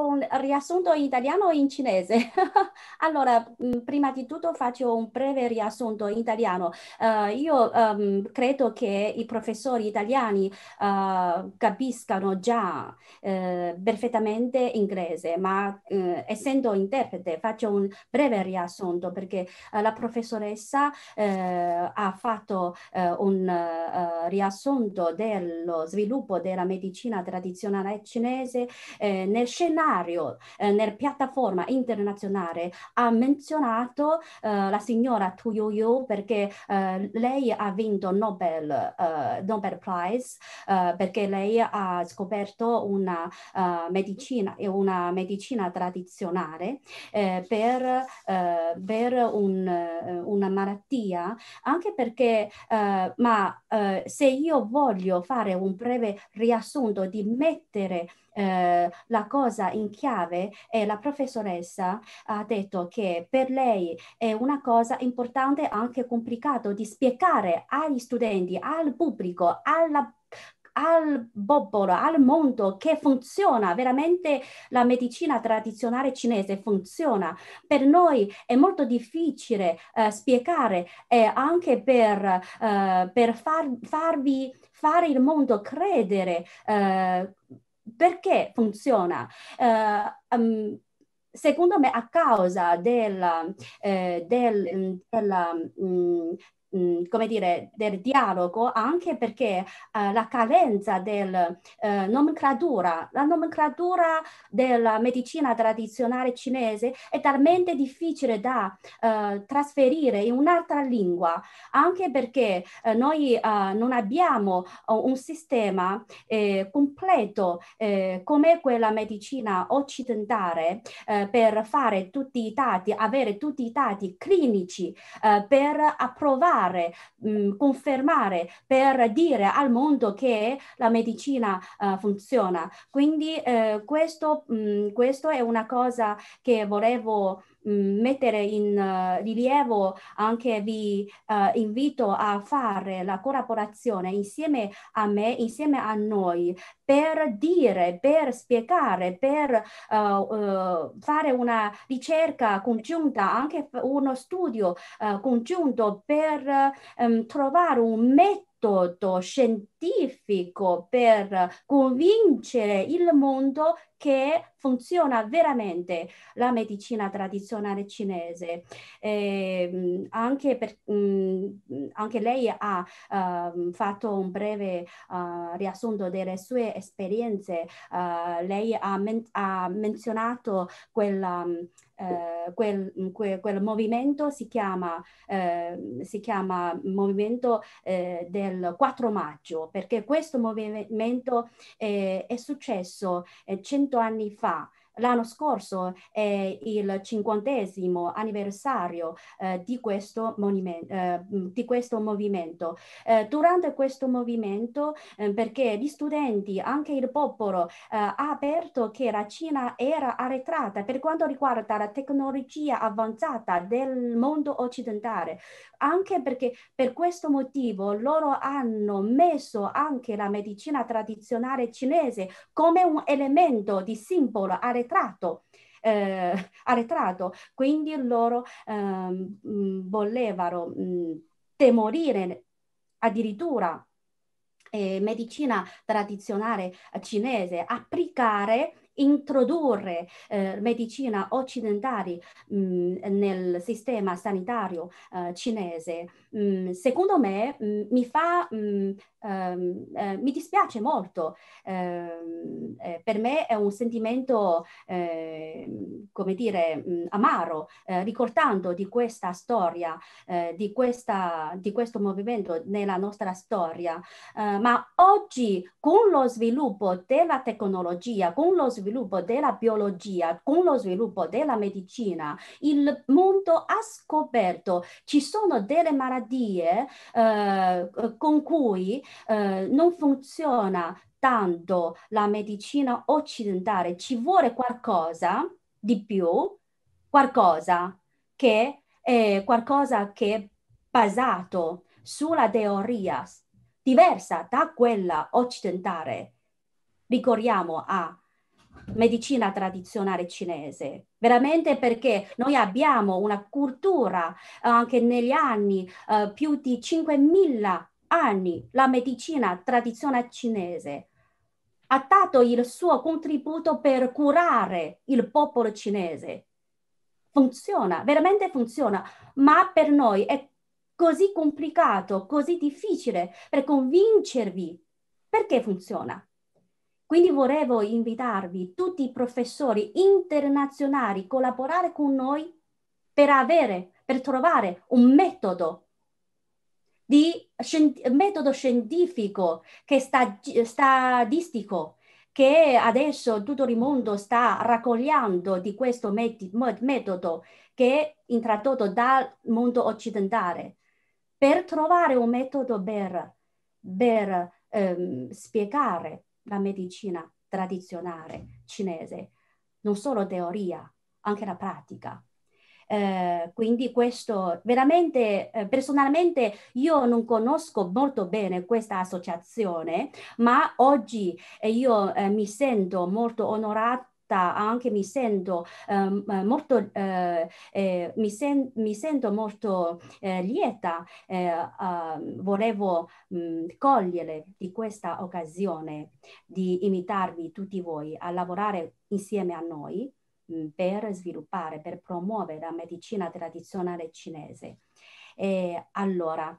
un riassunto in italiano o in cinese? allora, prima di tutto faccio un breve riassunto in italiano. Uh, io um, credo che i professori italiani uh, capiscano già uh, perfettamente inglese, ma essendo interprete faccio un breve riassunto perché la professoressa ha fatto un riassunto dello sviluppo della medicina tradizionale cinese nel scenario scenario eh, nella piattaforma internazionale ha menzionato eh, la signora Tu Yu perché eh, lei ha vinto Nobel, eh, Nobel Prize eh, perché lei ha scoperto una uh, medicina, una medicina tradizionale per, per un, una malattia anche perché ma se io voglio fare un breve riassunto di mettere eh, la cosa in chiave è la professoressa ha detto che per lei è una cosa importante anche complicato di spiegare agli studenti, al pubblico, alla al popolo, al mondo che funziona, veramente la medicina tradizionale cinese funziona. Per noi è molto difficile uh, spiegare e anche per, uh, per far, farvi fare il mondo credere uh, perché funziona? Uh, um, secondo me a causa della, eh, del, della um, Come dire, del dialogo anche perché uh, la carenza della eh, nomenclatura, la nomenclatura della medicina tradizionale cinese è talmente difficile da uh, trasferire in un'altra lingua, anche perché noi non abbiamo un sistema eh, completo eh, come quella medicina occidentale eh, per fare tutti i dati, avere tutti i dati clinici per approvare dimostrare, mh, mm, confermare, per dire al mondo che la medicina uh, funziona. Quindi uh, questo, mh, mm, questo è una cosa che volevo mettere in uh, rilievo anche vi uh, invito a fare la collaborazione insieme a me, insieme a noi per dire, per spiegare, per uh, fare una ricerca congiunta, anche uno studio congiunto per um, trovare un metodo scientifico per convincere il mondo che funziona veramente la medicina tradizionale cinese. Eh, anche, per, mh, mm, anche, lei ha uh, fatto un breve uh, riassunto delle sue esperienze. Uh, lei ha, men- ha, menzionato quella eh, quel, quel, quel, movimento si chiama, eh, si chiama movimento del 4 maggio, perché questo movimento è successo eh, cento anni fa L'anno scorso è il cinquantesimo anniversario eh, di, questo eh, di, questo movimento. Eh, durante questo movimento, eh, perché gli studenti, anche il popolo, eh, ha aperto che la Cina era arretrata per quanto riguarda la tecnologia avanzata del mondo occidentale, anche perché per questo motivo loro hanno messo anche la medicina tradizionale cinese come un elemento di simbolo arretrato. Eh, arretrato. Quindi loro eh, volevano mh, demolire addirittura eh, medicina tradizionale cinese, applicare introdurre eh, medicina occidentale mh, nel sistema sanitario eh, cinese, mh, secondo me mh, mi fa Um, eh, mi dispiace molto, ehm, eh, per me è un sentimento, eh, come dire, mh, amaro, eh, ricordando di questa storia, eh, di, questa, di questo movimento nella nostra storia, eh, ma oggi con lo sviluppo della tecnologia, con lo sviluppo della biologia, con lo sviluppo della medicina, il mondo ha scoperto ci sono delle malattie con cui eh, non funziona tanto la medicina occidentale, ci vuole qualcosa di più, qualcosa che è qualcosa che è basato sulla teoria diversa da quella occidentale. Ricordiamo a medicina tradizionale cinese, veramente perché noi abbiamo una cultura anche negli anni, uh, più di 5.000 anni, la medicina tradizionale cinese ha dato il suo contributo per curare il popolo cinese. Funziona, veramente funziona, ma per noi è così complicato, così difficile per convincervi perché funziona. Quindi volevo invitarvi tutti i professori internazionali a collaborare con noi per avere, per trovare un metodo di metodo scientifico che sta, statistico che adesso tutto il mondo sta raccogliendo di questo metodo che è introdotto dal mondo occidentale. Per trovare un metodo per, per ehm, spiegare la medicina tradizionale cinese, non solo teoria, anche la pratica. Eh, quindi questo veramente, eh, personalmente io non conosco molto bene questa associazione, ma oggi eh, io eh, mi sento molto onorata anche mi sento ehm, eh, molto, eh, eh, mi, sen mi, sento molto eh, lieta, uh, volevo mh, cogliere di questa occasione di invitarvi tutti voi a lavorare insieme a noi mh, per sviluppare, per promuovere la medicina tradizionale cinese. E allora,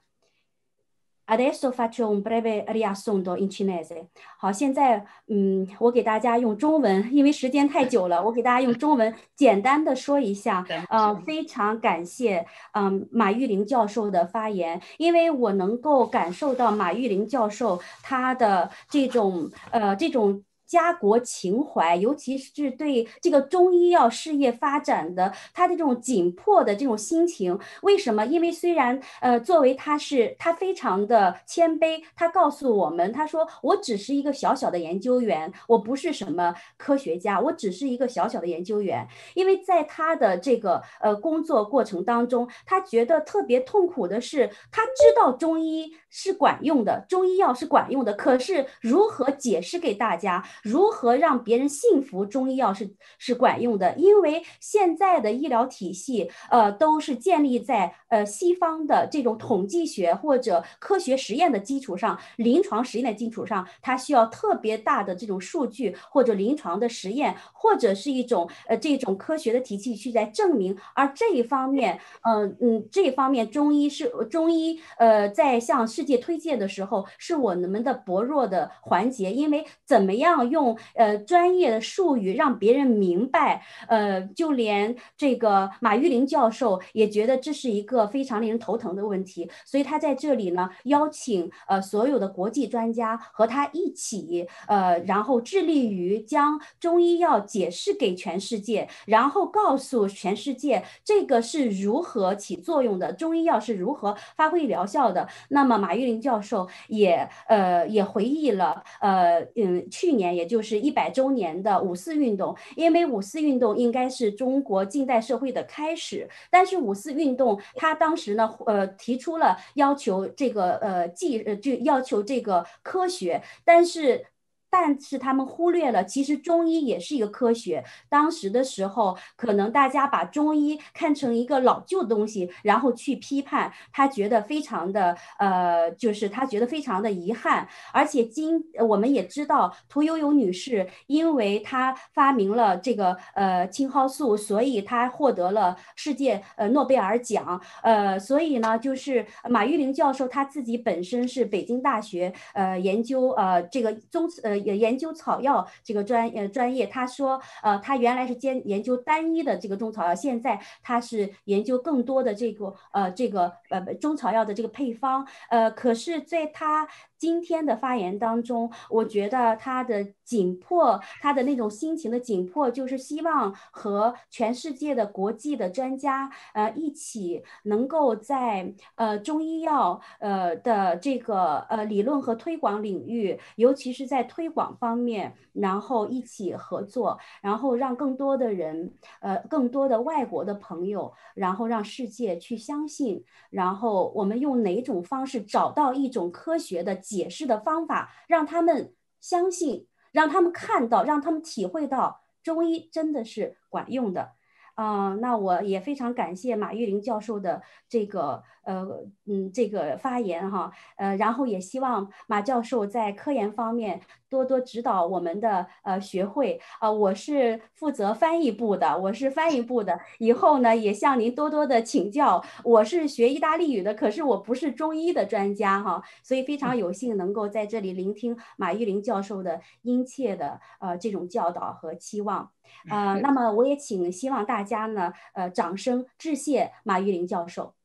Adesso faccio un breve riassunto in cinese。好，现在嗯，我给大家用中文，因为时间太久了，我给大家用中文简单的说一下。呃，非常感谢嗯马玉玲教授的发言，因为我能够感受到马玉玲教授他的这种呃这种。家国情怀，尤其是对这个中医药事业发展的他的这种紧迫的这种心情，为什么？因为虽然呃，作为他是他非常的谦卑，他告诉我们，他说我只是一个小小的研究员，我不是什么科学家，我只是一个小小的研究员。因为在他的这个呃工作过程当中，他觉得特别痛苦的是，他知道中医是管用的，中医药是管用的，可是如何解释给大家？如何让别人信服中医药是是管用的？因为现在的医疗体系，呃，都是建立在呃西方的这种统计学或者科学实验的基础上，临床实验的基础上，它需要特别大的这种数据或者临床的实验，或者是一种呃这种科学的体系去在证明。而这一方面，嗯嗯，这一方面中医是中医呃在向世界推荐的时候，是我们的薄弱的环节，因为怎么样？用呃专业的术语让别人明白，呃，就连这个马玉玲教授也觉得这是一个非常令人头疼的问题，所以他在这里呢邀请呃所有的国际专家和他一起，呃，然后致力于将中医药解释给全世界，然后告诉全世界这个是如何起作用的，中医药是如何发挥疗效的。那么马玉玲教授也呃也回忆了，呃嗯，去年也。就是一百周年的五四运动，因为五四运动应该是中国近代社会的开始，但是五四运动它当时呢，呃，提出了要求这个呃技呃就要求这个科学，但是。但是他们忽略了，其实中医也是一个科学。当时的时候，可能大家把中医看成一个老旧东西，然后去批判，他觉得非常的呃，就是他觉得非常的遗憾。而且今我们也知道，屠呦呦女士，因为她发明了这个呃青蒿素，所以她获得了世界呃诺贝尔奖。呃，所以呢，就是马玉玲教授他自己本身是北京大学呃研究呃这个中呃。也研究草药这个专呃专业，他说，呃，他原来是兼研究单一的这个中草药，现在他是研究更多的这个呃这个呃中草药的这个配方，呃，可是在他。今天的发言当中，我觉得他的紧迫，他的那种心情的紧迫，就是希望和全世界的国际的专家，呃，一起能够在呃中医药呃的这个呃理论和推广领域，尤其是在推广方面，然后一起合作，然后让更多的人，呃，更多的外国的朋友，然后让世界去相信，然后我们用哪种方式找到一种科学的。解释的方法，让他们相信，让他们看到，让他们体会到中医真的是管用的。啊，那我也非常感谢马玉玲教授的这个呃嗯这个发言哈，呃，然后也希望马教授在科研方面多多指导我们的呃学会啊，我是负责翻译部的，我是翻译部的，以后呢也向您多多的请教。我是学意大利语的，可是我不是中医的专家哈，所以非常有幸能够在这里聆听马玉玲教授的殷切的呃这种教导和期望。呃，那么我也请希望大家呢，呃，掌声致谢马玉玲教授。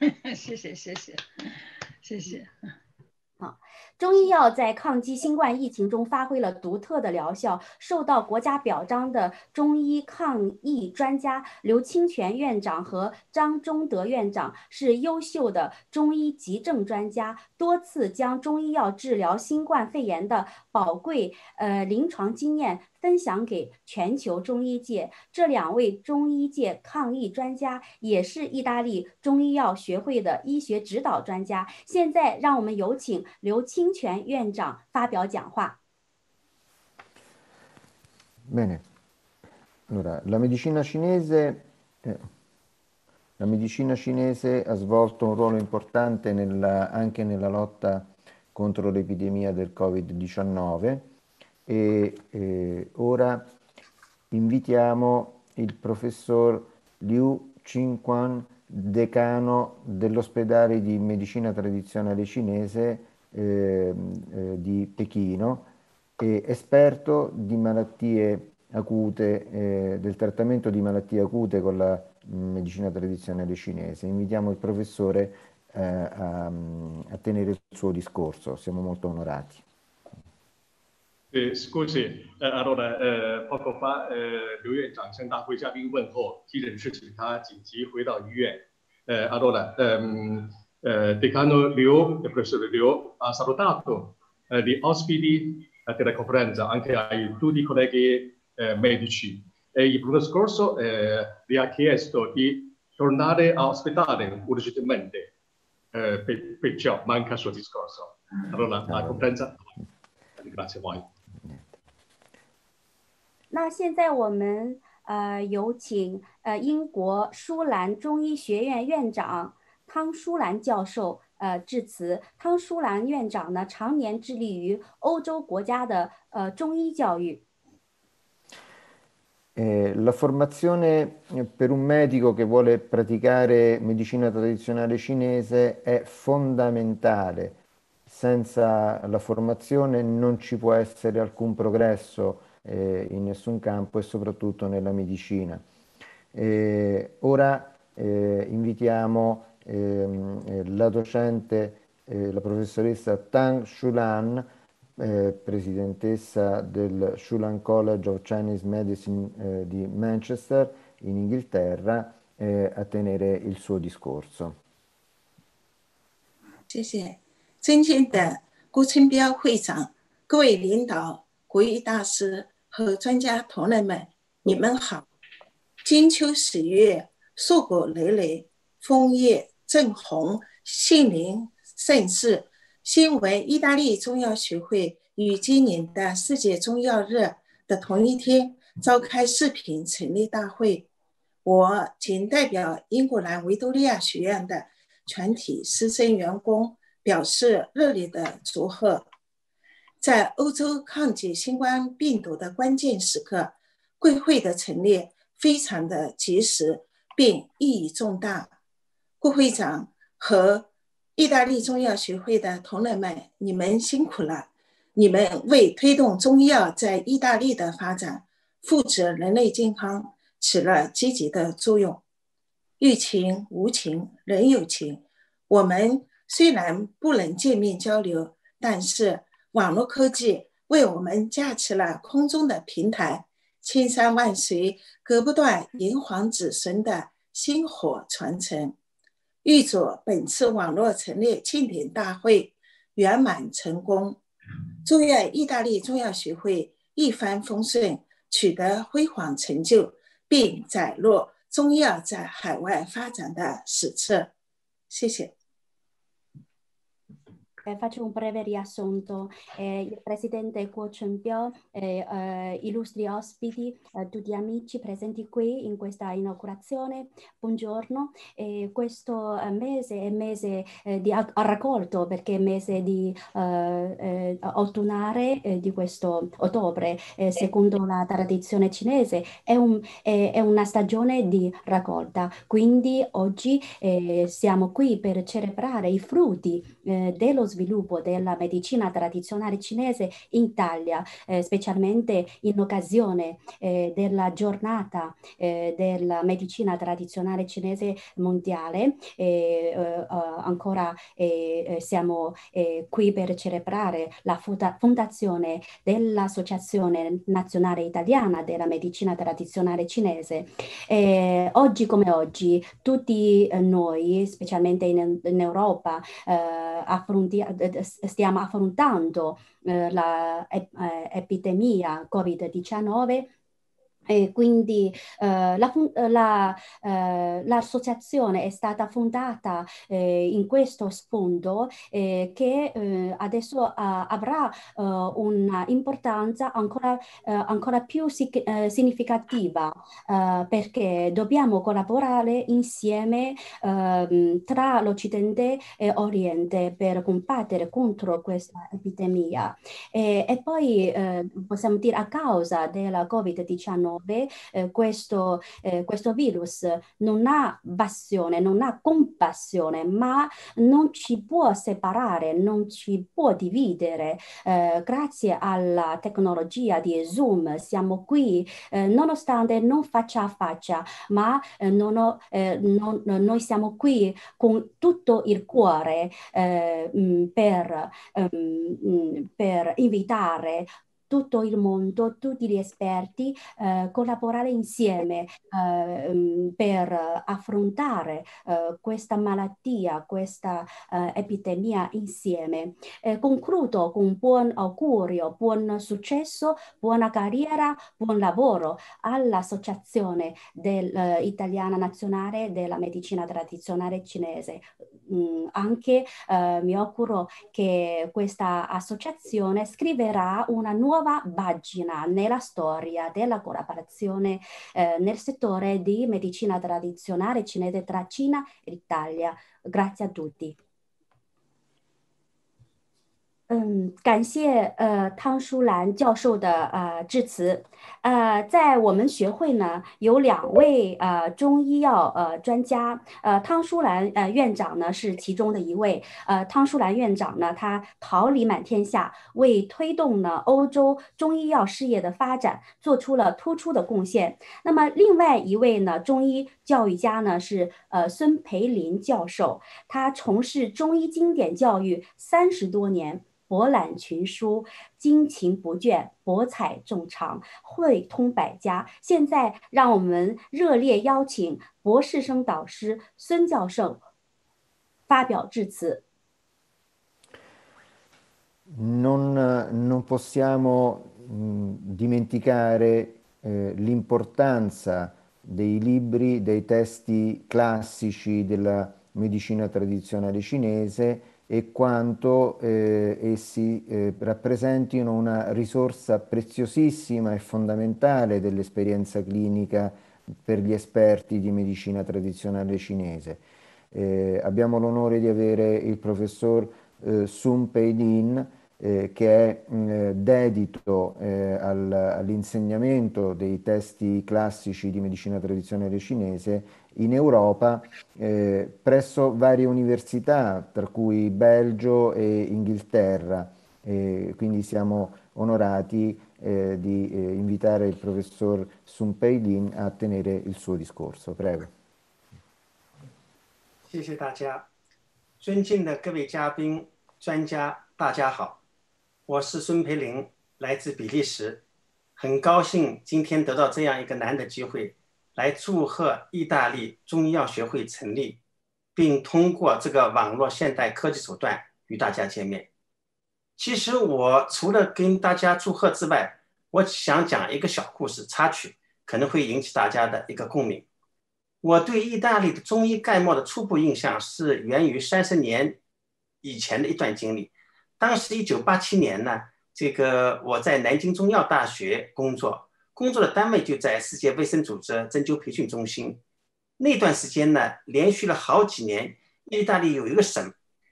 谢谢谢谢谢谢。好。中医药在抗击新冠疫情中发挥了独特的疗效，受到国家表彰的中医抗疫专家刘清泉院长和张忠德院长是优秀的中医急症专家，多次将中医药治疗新冠肺炎的宝贵呃临床经验分享给全球中医界。这两位中医界抗疫专家也是意大利中医药学会的医学指导专家。现在，让我们有请刘清。泉院长发表讲话。Bene, allora la medicina cinese, eh, la medicina cinese ha svolto un ruolo importante nella, anche nella lotta contro l'epidemia del Covid-19 e eh, ora invitiamo il professor Liu Qingquan, decano dell'ospedale di medicina tradizionale cinese Ehm, eh, di Pechino, e esperto di malattie acute, eh, del trattamento di malattie acute con la mm, medicina tradizionale cinese. Invitiamo il professore eh, a, a, tenere il suo discorso, siamo molto onorati. Eh, scusi, eh, allora eh, poco fa eh, 刘院长向大会嘉宾问候，急诊室请他紧急回到医院。呃，allora ehm, eh, Decano Liu e professore Liu ha salutato eh, gli ospiti eh, della conferenza, anche ai tutti i colleghi eh, medici. E il giorno scorso eh, gli ha chiesto di tornare a ospitare urgentemente, eh, per, perciò manca il suo discorso. Allora la conferenza, grazie a voi. 那现在我们呃有请呃英国舒兰中医学院院长汤舒兰教授呃致辞。汤舒兰院长呢，常年致力于欧洲国家的呃中医教育。Eh, la formazione per un medico che vuole praticare medicina tradizionale cinese è fondamentale. Senza la formazione non ci può essere alcun progresso eh, in nessun campo e soprattutto nella medicina. Eh, ora eh, invitiamo Ehm, eh, la docente, eh, la professoressa Tang Shulan, eh, presidentessa del Shulan College of Chinese Medicine eh, di Manchester in Inghilterra, eh, a tenere il suo discorso. 谢谢，尊敬的顾春标会长、各位领导、国医大师 和专家同仁们，你们好！金秋十月，硕果累累，枫叶正红，杏林盛世。新闻：意大利中药学会于今年的世界中药日的同一天召开视频成立大会。我仅代表英格兰维多利亚学院的全体师生员工表示热烈的祝贺。在欧洲抗击新冠病毒的关键时刻，贵会的成立非常的及时，并意义重大。顾会长和意大利中药学会的同仁们，你们辛苦了！你们为推动中医药在意大利的发展、负责人类健康起了积极的作用。欲情无情，人有情。我们虽然不能见面交流，但是网络科技为我们架起了空中的平台，千山万水隔不断炎黄子孙的薪火传承。预祝本次网络成立庆典大会圆满成功，祝愿意大利中药学会一帆风顺，取得辉煌成就，并载入中药在海外发展的史册。谢谢。Eh, faccio un breve riassunto. Eh, il presidente Guo Chunpyo, eh, eh, illustri ospiti, eh, tutti amici presenti qui in questa inaugurazione, buongiorno. questo mese è mese di raccolto perché è mese di autunnale di questo ottobre, secondo la tradizione cinese, è, un, è, è, una stagione di raccolta. Quindi oggi siamo qui per celebrare i frutti dello sviluppo della medicina tradizionale cinese in Italia, eh, specialmente in occasione eh, della giornata eh, della medicina tradizionale cinese mondiale. Eh, eh, ancora eh, siamo qui per celebrare la fondazione dell'Associazione Nazionale Italiana della Medicina Tradizionale Cinese. oggi come oggi, tutti noi, specialmente in, in Europa, affrontiamo stiamo affrontando eh, l'epidemia Covid-19 e quindi eh, la, la, eh, l'associazione è stata fondata eh, in questo sfondo eh, che eh, adesso avrà un'importanza ancora, ancora più si- significativa perché dobbiamo collaborare insieme ehm, tra l'Occidente e Oriente per combattere contro questa epidemia. E, e poi possiamo dire a causa della Covid-19 eh, questo, eh, questo virus non ha passione, non ha compassione, ma non ci può separare, non ci può dividere. Eh, grazie alla tecnologia di Zoom siamo qui, eh, nonostante non faccia a faccia, ma eh, non ho, eh, non, noi siamo qui con tutto il cuore per, um, per invitare tutto il mondo, tutti gli esperti, eh, collaborare insieme eh, per affrontare eh, questa malattia, questa eh, epidemia insieme. Eh, concludo con buon augurio, buon successo, buona carriera, buon lavoro all'Associazione eh, Italiana Nazionale della Medicina Tradizionale Cinese. Mm, anche mi auguro che questa associazione scriverà una nuova nuova pagina nella storia della collaborazione eh, nel settore di medicina tradizionale cinese tra Cina e Italia. Grazie a tutti. 嗯，感谢呃汤淑兰教授的呃致辞。呃，在我们学会呢，有两位呃中医药呃专家，呃汤淑兰呃院长呢是其中的一位。呃，汤淑兰院长呢，他桃李满天下，为推动呢欧洲中医药事业的发展做出了突出的贡献。那么另外一位呢，中医教育家呢是呃孙培林教授，他从事中医经典教育三十多年。博览群书，精勤不倦，博采众长，汇通百家。现在，让我们热烈邀请博士生导师孙教授发表致辞。Non non possiamo dimenticare l'importanza dei libri, dei testi classici della medicina tradizionale cinese. E quanto eh, essi eh, rappresentino una risorsa preziosissima e fondamentale dell'esperienza clinica per gli esperti di medicina tradizionale cinese. Eh, abbiamo l'onore di avere il professor eh, Sun Pei Lin, eh, che è mh, eh, dedito al, all'insegnamento dei testi classici di medicina tradizionale cinese in Europa eh, presso varie università, tra cui Belgio e Inghilterra. E quindi siamo onorati eh, di eh, invitare il professor Sun Pei Lin a tenere il suo discorso. Prego. 谢谢大家，尊敬的各位嘉宾、专家，大家好， 我是孙培林，来自比利时，很高兴今天得到这样一个难得机会，来祝贺意大利中医药学会成立，并通过这个网络现代科技手段与大家见面。其实我除了跟大家祝贺之外，我想讲一个小故事插曲，可能会引起大家的一个共鸣。我对意大利的中医概貌的初步印象是源于三十年以前的一段经历。当时一九八七年呢，这个我在南京中药大学工作，工作的单位就在世界卫生组织针灸培训中心。那段时间呢，连续了好几年，意大利有一个省，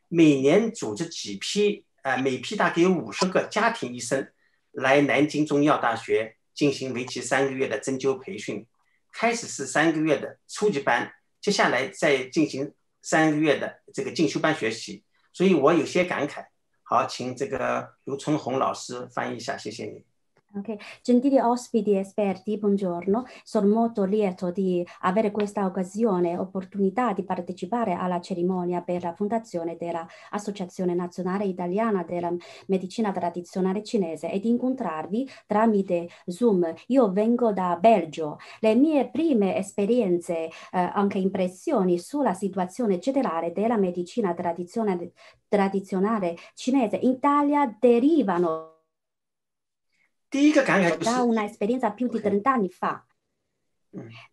每年组织几批，呃，每批大概有五十个家庭医生来南京中药大学进行为期三个月的针灸培训。开始是三个月的初级班，接下来再进行三个月的这个进修班学习。所以我有些感慨。好，请这个刘春红老师翻译一下，谢谢你。Ok, gentili ospiti e esperti, buongiorno. Sono molto lieto di avere questa occasione, opportunità di partecipare alla cerimonia per la fondazione dell'Associazione Nazionale Italiana della Medicina Tradizionale Cinese e di incontrarvi tramite Zoom. Io vengo da Belgio. Le mie prime esperienze, eh, anche impressioni sulla situazione generale della medicina tradizionale, tradizionale cinese in Italia derivano 第一个感慨就是 da un'esperienza più di 30 anni fa.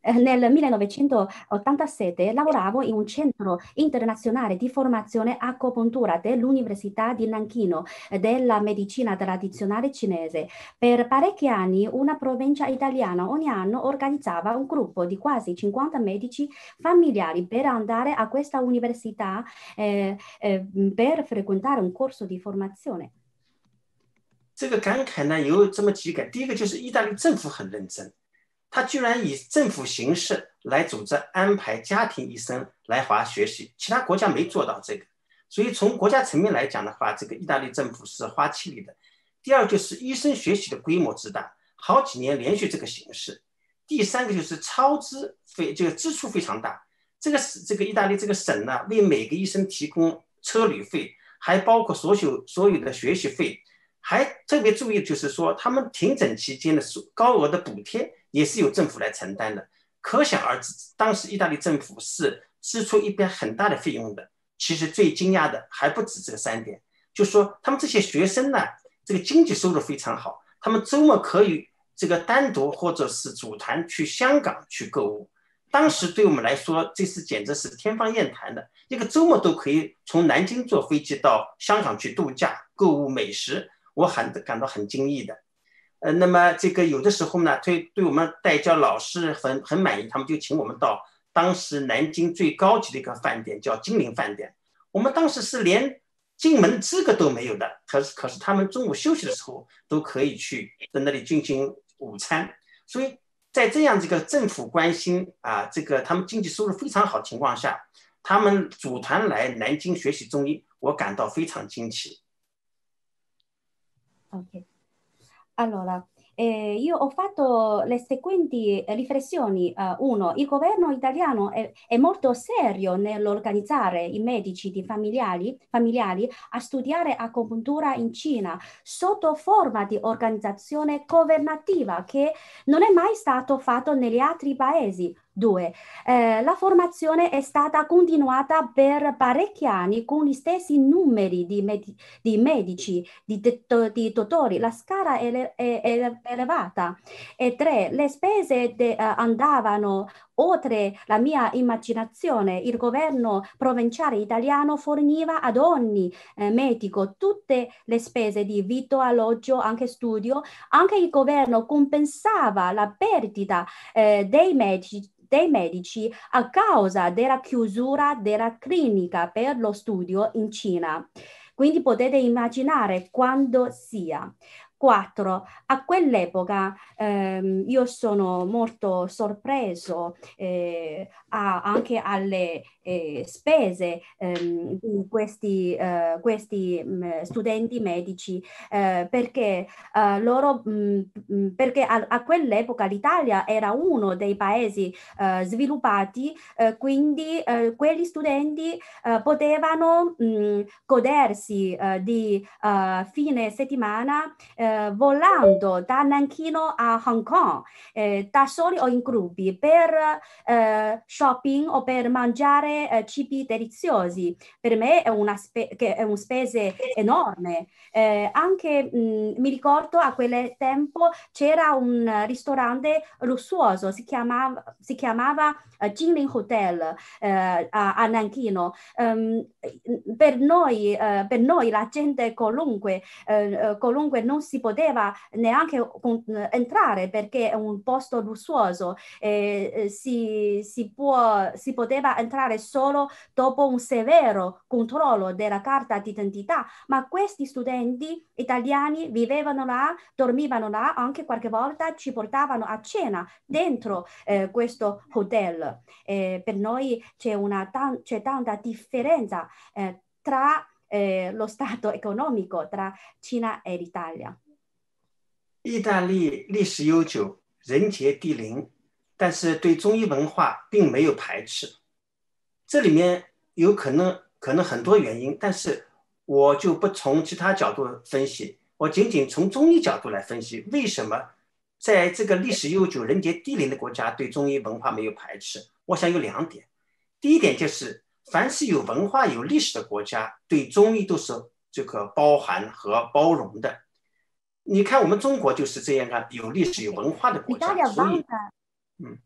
Eh, Nel 1987 lavoravo in un centro internazionale di formazione acupuntura dell'Università di Nanchino eh, della medicina tradizionale cinese. Per parecchi anni una provincia italiana ogni anno organizzava un gruppo di quasi 50 medici familiari per andare a questa università eh, eh, per frequentare un corso di formazione. 这个感慨呢有这么几个，第一个就是意大利政府很认真，他居然以政府形式来组织安排家庭医生来华学习，其他国家没做到这个，所以从国家层面来讲的话，这个意大利政府是花气力的。第二就是医生学习的规模之大，好几年连续这个形式。第三个就是超支费，这个支出非常大。这个是这个意大利这个省呢，为每个医生提供车旅费，还包括所有所有的学习费。还特别注意，就是说他们停诊期间的高额的补贴也是由政府来承担的，可想而知，当时意大利政府是支出一笔很大的费用的。其实最惊讶的还不止这三点，就说他们这些学生呢，这个经济收入非常好，他们周末可以这个单独或者是组团去香港去购物。当时对我们来说，这是简直是天方夜谭的，一个周末都可以从南京坐飞机到香港去度假、购物、美食。我很感到很惊异的，呃，那么这个有的时候呢，对对我们代教老师很很满意，他们就请我们到当时南京最高级的一个饭店，叫金陵饭店。我们当时是连进门资格都没有的，可是可是他们中午休息的时候都可以去在那里进行午餐。所以在这样这个政府关心啊，这个他们经济收入非常好情况下，他们组团来南京学习中医，我感到非常惊奇。Ok. Allora, eh, io ho fatto le seguenti riflessioni. Uh, uno, il governo italiano è, è molto serio nell'organizzare i medici di familiari, familiari a studiare acupuntura in Cina sotto forma di organizzazione governativa che non è mai stato fatto negli altri paesi. Due, eh, la formazione è stata continuata per parecchi anni con gli stessi numeri di, med- di medici, di, di, dottori, la scala è, è, elevata. E tre, le spese de, uh, andavano oltre la mia immaginazione. Il governo provinciale italiano forniva ad ogni eh, medico tutte le spese di vitto, alloggio, anche studio. Anche il governo compensava la perdita eh, dei medici dei medici a causa della chiusura della clinica per lo studio in Cina. Quindi potete immaginare quando sia. 4. A quell'epoca ehm, io sono molto sorpreso eh, a, anche alle eh, spese ehm, di questi, eh, questi mh, mm, studenti medici eh, perché eh, loro mh, mm, mm, perché a, a, quell'epoca l'Italia era uno dei paesi eh, sviluppati quindi quegli studenti potevano mh, godersi di fine settimana eh, volando da Nanchino a Hong Kong eh, da soli o in gruppi per eh, shopping o per mangiare eh, cibi deliziosi. Per me è una, spe- è una spesa enorme. Eh, anche mh, mi ricordo a quel tempo c'era un ristorante lussuoso, si chiamava, si chiamava uh, Jingling Hotel uh, a, a Nanchino. Um, per, noi, uh, per noi, la gente qualunque, qualunque non si poteva neanche entrare perché è un posto lussuoso. Eh, si, si, può, si poteva entrare solo dopo un severo controllo della carta d'identità, ma questi studenti italiani vivevano là, dormivano là, anche qualche volta ci portavano a cena dentro eh, questo hotel. Eh, per noi c'è, una tan- c'è tanta differenza eh, tra eh, lo stato economico tra Cina e l'Italia. 意大利历史悠久，人杰地灵， 但是对中医文化并没有排斥。这里面有可能可能很多原因，但是我就不从其他角度分析，我仅仅从中医角度来分析，为什么在这个历史悠久、人杰地灵的国家对中医文化没有排斥？我想有两点。第一点就是，凡是有文化、有历史的国家，对中医都是这个包含和包容的。你看，我们中国就是这样啊，有历史、有文化的国家，所以，嗯，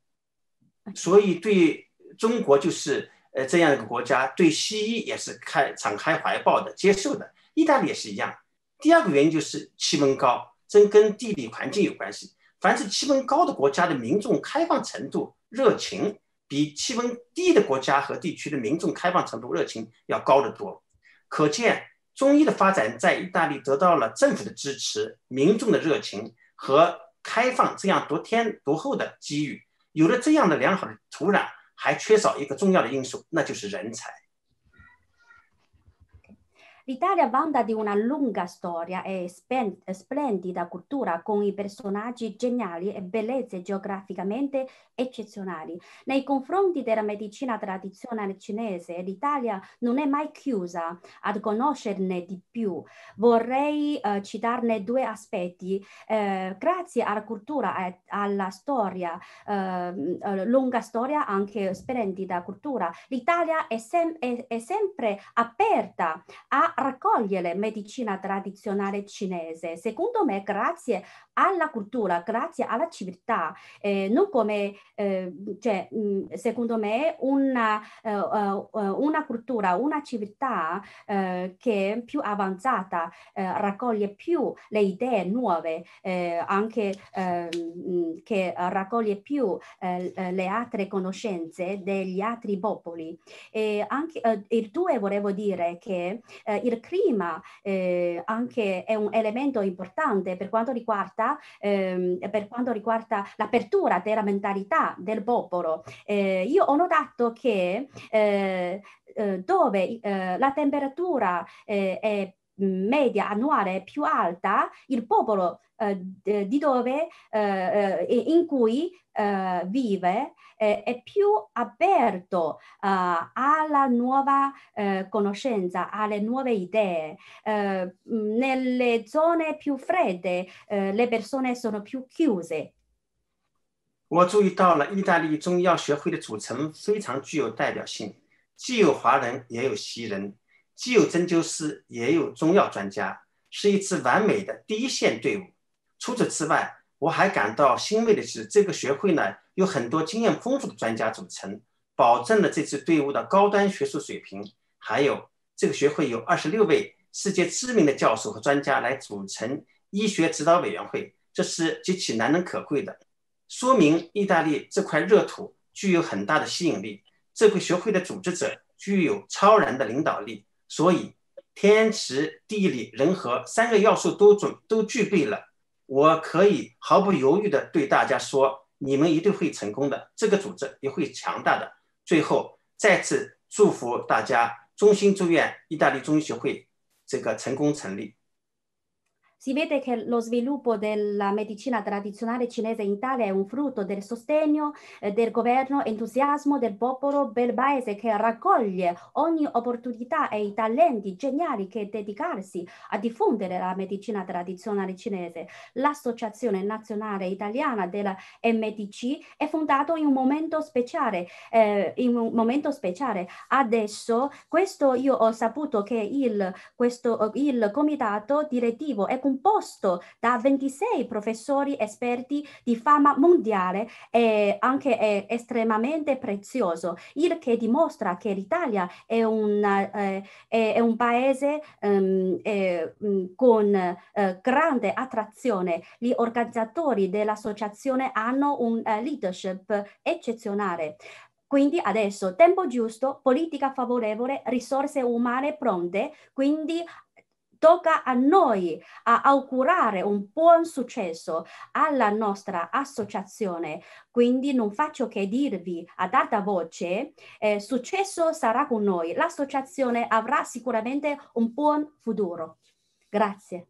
所以对中国就是呃这样一个国家，对西医也是开敞开怀抱的接受的。意大利也是一样。第二个原因就是气温高，这跟地理环境有关系。凡是气温高的国家的民众开放程度、热情，比气温低的国家和地区的民众开放程度、热情要高得多。可见。中医的发展在意大利得到了政府的支持、民众的热情和开放这样得天独厚的机遇。有了这样的良好的土壤，还缺少一个重要的因素，那就是人才。L'Italia vanta di una lunga storia e splendida cultura con i personaggi geniali e bellezze geograficamente eccezionali. Nei confronti della medicina tradizionale cinese, l'Italia non è mai chiusa ad conoscerne di più. Vorrei eh, citarne due aspetti. Eh, grazie alla cultura e alla storia, eh, eh lunga storia, anche splendida cultura, l'Italia è, sem- è, è sempre aperta a raccogliere medicina tradizionale cinese, secondo me grazie alla cultura, grazie alla civiltà, eh, non come, eh, cioè, mh, secondo me, una, uh, uh, una, cultura, una civiltà uh, che è più avanzata, raccoglie più le idee nuove, anche ehm, che raccoglie più le altre conoscenze degli altri popoli. E anche il due volevo dire che il clima anche è un elemento importante per quanto riguarda ehm, per quanto riguarda l'apertura della mentalità del popolo. Eh, io ho notato che eh, eh dove eh, la temperatura eh, è media annuale più alta, il popolo eh, di dove, eh, in cui eh, vive è più aperto alla nuova conoscenza, alle nuove idee. nelle zone più fredde le persone sono più chiuse. 我注意到了意大利中医药学会的组成非常具有代表性，既有华人，也有西人，既有针灸师，也有中药专家，是一支完美的第一线队伍。除此之外，我还感到欣慰的是，这个学会呢 有很多经验丰富的专家组成，保证了这支队伍的高端学术水平。还有，这个学会有二十六位世界知名的教授和专家来组成医学指导委员会，这是极其难能可贵的，说明意大利这块热土具有很大的吸引力。这个学会的组织者具有超然的领导力。所以，天时、地利、人和三个要素都准都具备了，我可以毫不犹豫地对大家说：你们一定会成功的，这个组织也会强大的。最后，再次祝福大家，衷心祝愿意大利中医学会这个成功成立。Si vede che lo sviluppo della medicina tradizionale cinese in Italia è un frutto del sostegno eh, del governo, entusiasmo del popolo del paese che raccoglie ogni opportunità e i talenti geniali che dedicarsi a diffondere la medicina tradizionale cinese. L'Associazione Nazionale Italiana della MDC è fondata in un momento speciale, eh, in un momento speciale. Adesso questo io ho saputo che il, questo, il comitato direttivo è composto da 26 professori esperti di fama mondiale e anche è estremamente prezioso, il che dimostra che l'Italia è, una, eh, è un paese um, eh, con eh, grande attrazione. Gli organizzatori dell'associazione hanno un uh, leadership eccezionale. Quindi adesso tempo giusto, politica favorevole, risorse umane pronte, quindi tocca a noi a augurare un buon successo alla nostra associazione. Quindi non faccio che dirvi ad alta voce, eh, successo sarà con noi. L'associazione avrà sicuramente un buon futuro. Grazie.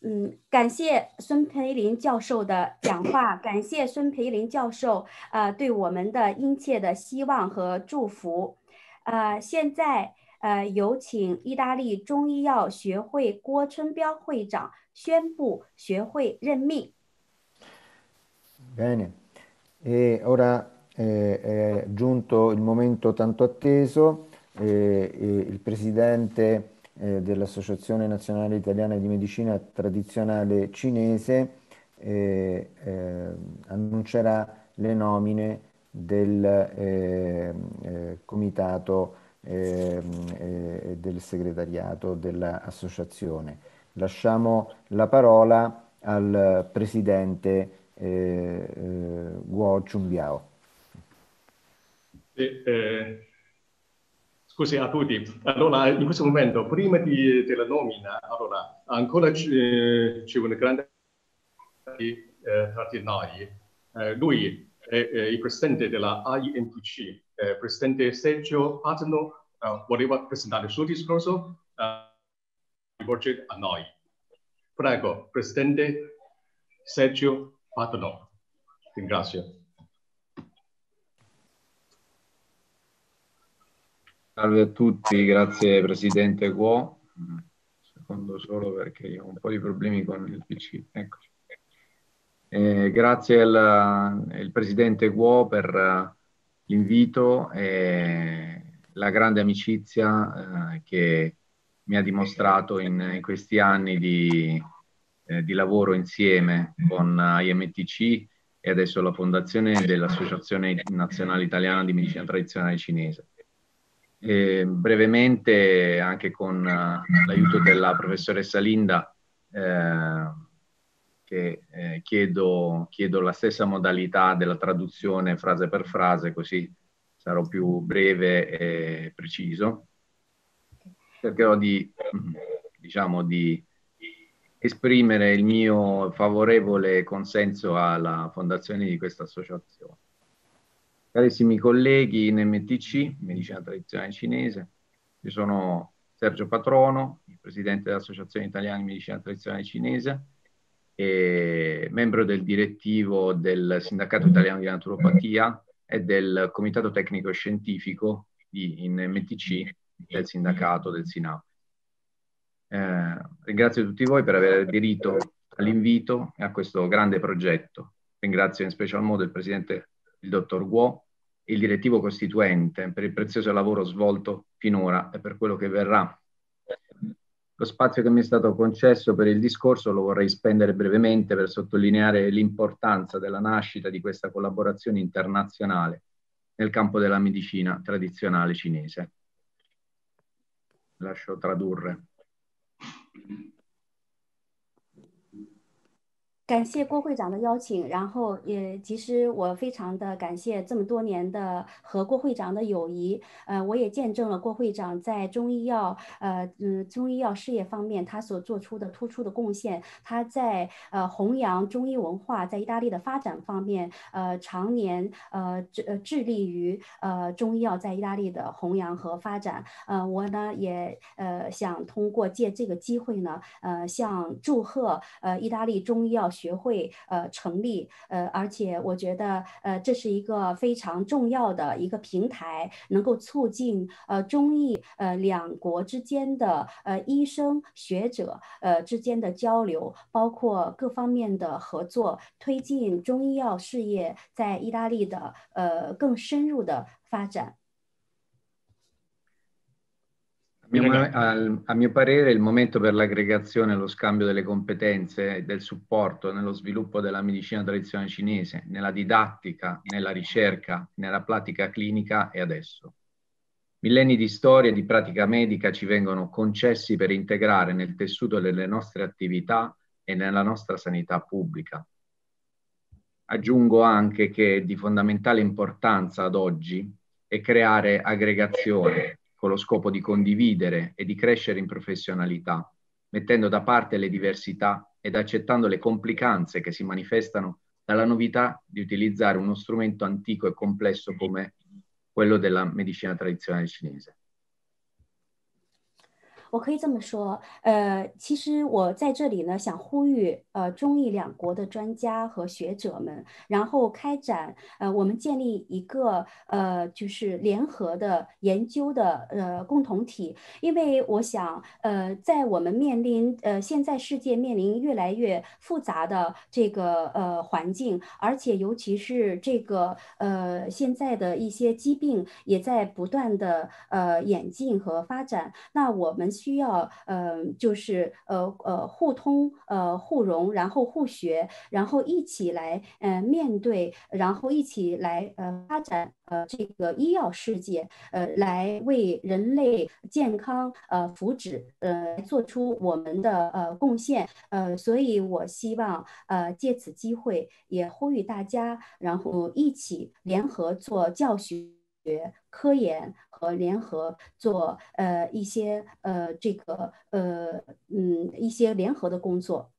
嗯，感谢孙培林教授的讲话，感谢孙培林教授呃对我们的殷切的希望和祝福。 呃，现在呃，有请意大利中医药学会郭春彪会长宣布学会任命。Bene, e ora eh, è giunto il momento tanto atteso. Eh, il presidente eh, dell'Associazione Nazionale Italiana di Medicina Tradizionale Cinese eh, eh, annuncerà le nomine del eh, eh, comitato e eh, del segretariato dell'associazione. Lasciamo la parola al presidente Guo Chunbiao. Eh, scusi a tutti, allora in questo momento, prima di, della nomina, allora, ancora c'è, c'è una grande eh, tra di noi. Eh, lui il presidente della AIMTC, eh, presidente Sergio Patano, uh, voleva presentare il suo discorso, uh, rivolge a noi. Prego, presidente Sergio Patano. Ringrazio. Salve a tutti, grazie Presidente Guo. Secondo solo perché io ho un po' di problemi con il PC. Eccoci. Eh, grazie al, al, Presidente Guo per uh, l'invito e la grande amicizia uh, che mi ha dimostrato in, in questi anni di, eh, di, lavoro insieme con IMTC e adesso la fondazione dell'Associazione Nazionale Italiana di Medicina Tradizionale Cinese. E brevemente, anche con uh, l'aiuto della professoressa Linda, eh, che eh, chiedo, chiedo la stessa modalità della traduzione frase per frase, così sarò più breve e preciso. Cercherò di, diciamo, di esprimere il mio favorevole consenso alla fondazione di questa associazione. Carissimi colleghi in MTC, Medicina Tradizionale Cinese, io sono Sergio Patrono, il presidente dell'Associazione Italiana di Medicina Tradizionale Cinese, membro del direttivo del Sindacato Italiano di Naturopatia e del Comitato Tecnico Scientifico di, in MTC del sindacato del SINAP. Eh, ringrazio tutti voi per aver aderito all'invito e a questo grande progetto. Ringrazio in special modo il presidente, il dottor Guo, il direttivo costituente per il prezioso lavoro svolto finora e per quello che verrà lo spazio che mi è stato concesso per il discorso lo vorrei spendere brevemente per sottolineare l'importanza della nascita di questa collaborazione internazionale nel campo della medicina tradizionale cinese. Lascio tradurre. 感谢郭会长的邀请，然后也其实我非常的感谢这么多年的和郭会长的友谊，呃，我也见证了郭会长在中医药，呃，嗯，中医药事业方面他所做出的突出的贡献，他在呃弘扬中医文化在意大利的发展方面，呃，常年呃致致力于呃中医药在意大利的弘扬和发展，呃，我呢也呃想通过借这个机会呢，呃，向祝贺呃意大利中医药。学会呃成立呃，而且我觉得呃这是一个非常重要的一个平台，能够促进呃中医呃两国之间的呃医生学者呃之间的交流，包括各方面的合作，推进中医药事业在意大利的呃更深入的发展。Mio, a mio parere il momento per l'aggregazione e lo scambio delle competenze e del supporto nello sviluppo della medicina tradizionale cinese, nella didattica, nella ricerca, nella pratica clinica è adesso. Millenni di storia e di pratica medica ci vengono concessi per integrare nel tessuto delle nostre attività e nella nostra sanità pubblica. Aggiungo anche che di fondamentale importanza ad oggi è creare aggregazione, con lo scopo di condividere e di crescere in professionalità, mettendo da parte le diversità ed accettando le complicanze che si manifestano dalla novità di utilizzare uno strumento antico e complesso come quello della medicina tradizionale cinese. 我可以这么说，呃，其实我在这里呢，想呼吁呃中意两国的专家和学者们，然后开展呃我们建立一个呃就是联合的研究的呃共同体，因为我想呃在我们面临呃现在世界面临越来越复杂的这个呃环境，而且尤其是这个呃现在的一些疾病也在不断的呃演进和发展，那我们。需要呃，就是呃呃互通呃互融，然后互学，然后一起来呃面对，然后一起来呃发展呃这个医药世界，呃来为人类健康呃福祉呃做出我们的呃贡献呃，所以我希望呃借此机会也呼吁大家，然后一起联合做教学。学、科研联合做呃一些呃这个呃嗯一些联合的工作。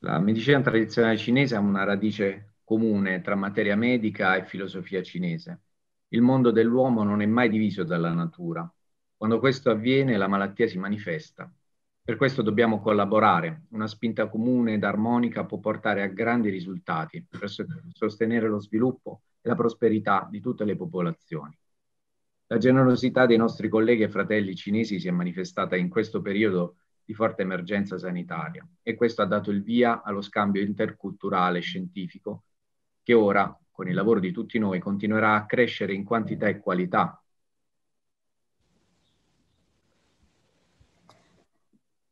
La medicina tradizionale cinese ha una radice comune tra materia medica e filosofia cinese. Il mondo dell'uomo non è mai diviso dalla natura. Quando questo avviene la malattia si manifesta. Per questo dobbiamo collaborare. Una spinta comune ed armonica può portare a grandi risultati per sostenere lo sviluppo e la prosperità di tutte le popolazioni. La generosità dei nostri colleghi e fratelli cinesi si è manifestata in questo periodo di forte emergenza sanitaria e questo ha dato il via allo scambio interculturale scientifico che ora, con il lavoro di tutti noi, continuerà a crescere in quantità e qualità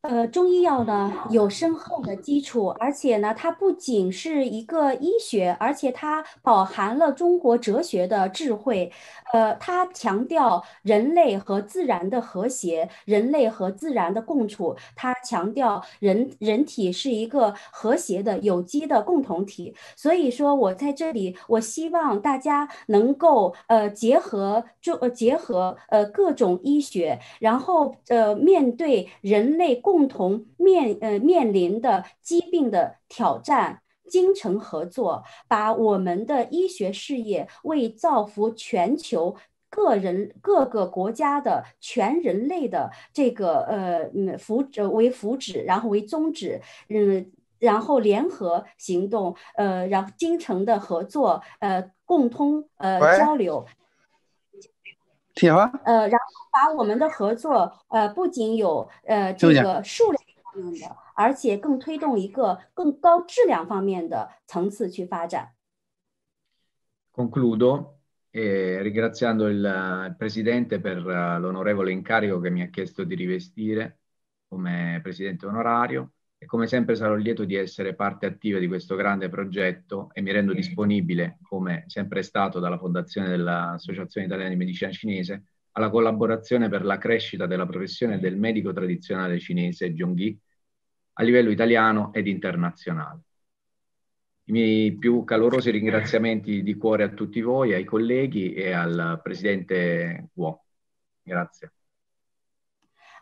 呃，中医药呢有深厚的基础，而且呢，它不仅是一个医学，而且它饱含了中国哲学的智慧。呃，它强调人类和自然的和谐，人类和自然的共处。它强调人人体是一个和谐的有机的共同体。所以说，我在这里，我希望大家能够呃结合就呃结合呃各种医学，然后呃面对人类共共同面呃面临的疾病的挑战，精诚合作，把我们的医学事业为造福全球个人各个国家的全人类的这个呃嗯福祉为福祉，然后为宗旨，嗯，然后联合行动，呃，然后精诚的合作，呃，共通呃交流。听话。呃，然后把我们的合作，呃，不仅有呃这个数量方面的，而且更推动一个更高质量方面的层次去发展。Concludo eh, ringraziando il, il Presidente per uh, l'onorevole incarico che mi ha chiesto di rivestire come Presidente onorario e come sempre sarò lieto di essere parte attiva di questo grande progetto e mi rendo disponibile, come sempre è stato dalla fondazione dell'Associazione Italiana di Medicina Cinese, alla collaborazione per la crescita della professione del medico tradizionale cinese Zhongyi a livello italiano ed internazionale. I miei più calorosi ringraziamenti di cuore a tutti voi, ai colleghi e al Presidente Guo. Grazie.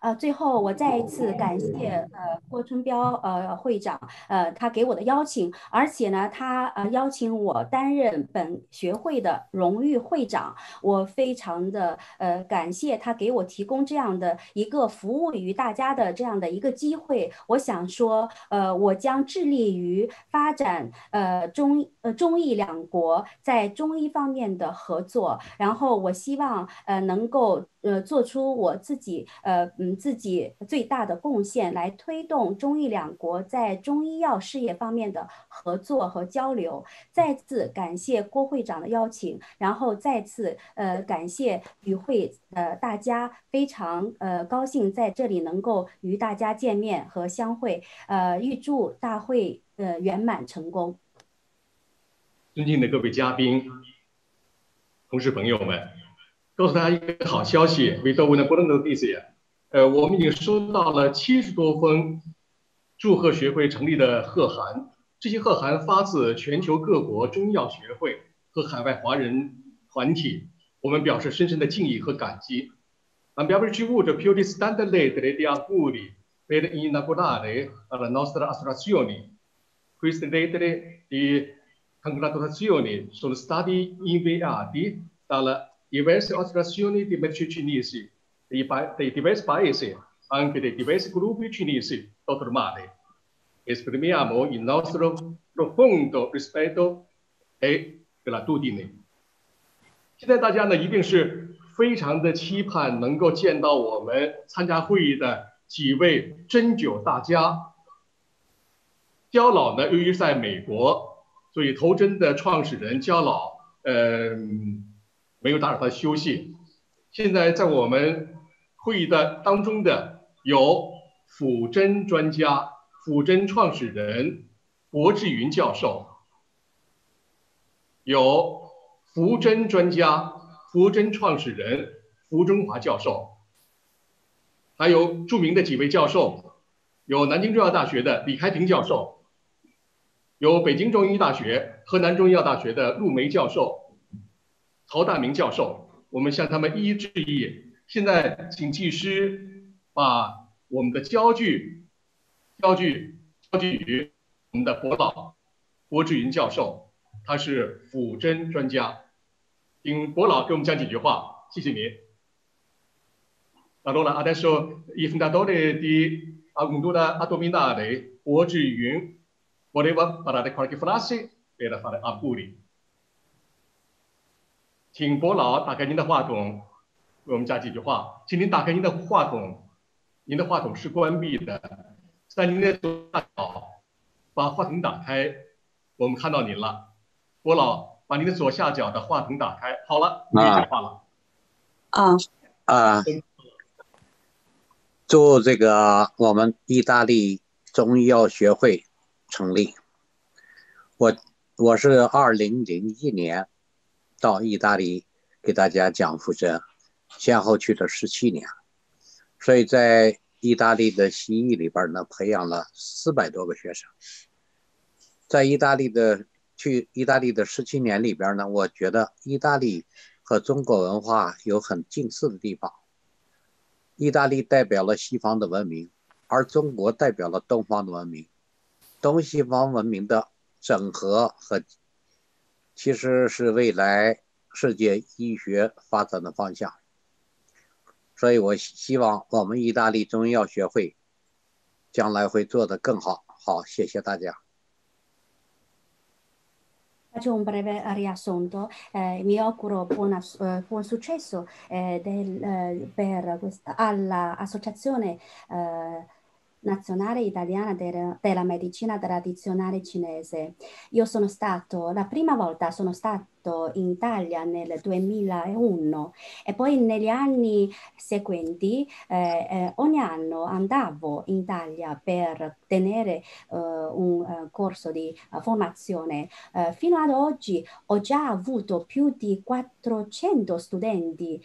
呃，最后我再一次感谢呃郭春彪呃会长呃他给我的邀请，而且呢他呃邀请我担任本学会的荣誉会长，我非常的呃感谢他给我提供这样的一个服务于大家的这样的一个机会。我想说呃我将致力于发展呃中呃中意两国在中医方面的合作，然后我希望呃能够。呃，做出我自己呃嗯自己最大的贡献，来推动中意两国在中医药事业方面的合作和交流。再次感谢郭会长的邀请，然后再次呃感谢与会呃大家，非常呃高兴在这里能够与大家见面和相会。呃，预祝大会呃圆满成功。尊敬的各位嘉宾、同事朋友们。告诉大家一个好消息，We don't want to burn this year。呃，我们已经收到了七十多封祝贺学会成立的贺函，这些贺函发自全球各国中药学会和海外华人团体，我们表示深深的敬意和感激。Abbiamo ricevuto più di 70 lettere di auguri per inaugurare la nostra associazione. Queste lettere di congratulazioni sono stati inviati dalla diverse associazioni di medici cinesi dei, dei diversi paesi, anche dei diversi gruppi cinesi normali. Esprimiamo il nostro profondo rispetto e gratitudine. 现在大家呢一定是非常的期盼能够见到我们参加会议的几位针灸大家。焦老呢，由于在美国，所以头针的创始人焦老，嗯、呃。没有打扰他休息。现在在我们会议的当中的有辅针专家、辅针创始人柏志云教授，有扶针专家、扶针创始人胡中华教授，还有著名的几位教授，有南京中药大学的李开平教授，有北京中医大学、河南中医药大学的陆梅教授。曹大明教授，我们向他们一一致意。现在请技师把我们的焦距、焦距、焦距与我们的博导郭志云教授，他是辅针专家，请博老给我们讲几句话，谢谢您。那罗兰阿德说，伊芬达多的的阿贡杜拉阿多米纳的博志云，我的把把他的快给弗拉西，给他发的阿布里。请博老打开您的话筒，给我们讲几句话。请您打开您的话筒，您的话筒是关闭的，在您的左下角把话筒打开，我们看到您了。郭老，把您的左下角的话筒打开。好了，可以讲话了。啊啊！祝这个我们意大利中医药学会成立。我我是二零零一年。到意大利给大家讲复诊，先后去了十七年，所以在意大利的西医里边呢，培养了四百多个学生。在意大利的去意大利的十七年里边呢，我觉得意大利和中国文化有很近似的地方。意大利代表了西方的文明，而中国代表了东方的文明，东西方文明的整合和。其实是未来世界医学发展的方向，所以我希望我们意大利中医药学会将来会做得更好。好，谢谢大家。Faccio un breve riassunto, eh, mi auguro buona, eh, buon successo eh, del, eh, per questa, all'associazione eh, nazionale italiana della, della medicina tradizionale cinese. Io sono stato, la prima volta sono stato nato in Italia nel 2001 e poi negli anni seguenti eh, eh, ogni anno andavo in Italia per tenere uh, un uh, corso di uh, formazione. fino ad oggi ho già avuto più di 400 studenti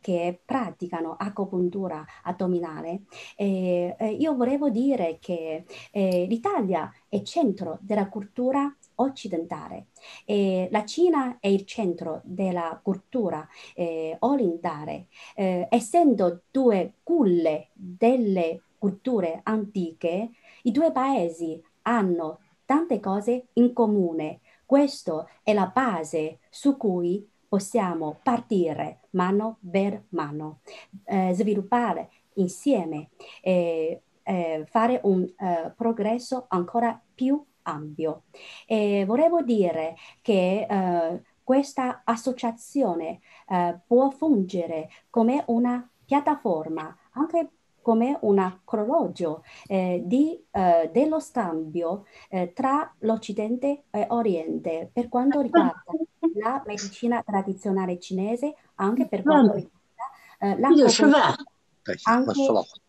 che praticano acupuntura addominale. E, io volevo dire che eh, l'Italia è centro della cultura occidentale e la Cina è il centro della cultura eh, orientale. Eh, essendo due culle delle culture antiche, i due paesi hanno tante cose in comune. Questa è la base su cui possiamo partire mano per mano, eh, sviluppare insieme e eh, fare un eh, progresso ancora più ampio. E volevo dire che eh, questa associazione eh, può fungere come una piattaforma anche come un orologio eh, di, eh, dello scambio eh, tra l'Occidente e Oriente per quanto riguarda la medicina tradizionale cinese, anche per quanto riguarda eh, la anche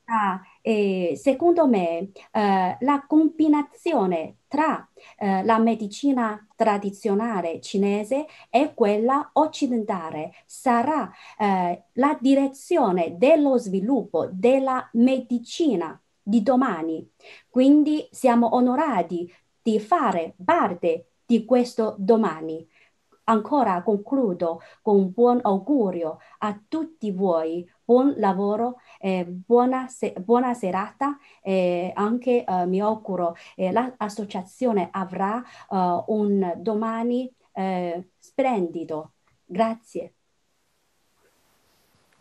Ah, eh, secondo me eh, la combinazione tra eh, la medicina tradizionale cinese e quella occidentale sarà eh, la direzione dello sviluppo della medicina di domani. Quindi siamo onorati di fare parte di questo domani. Ancora concludo con buon augurio a tutti voi buon lavoro, eh, buona, se- buona, serata e anche eh, mi auguro eh, l'associazione avrà uh, un domani eh, splendido. Grazie.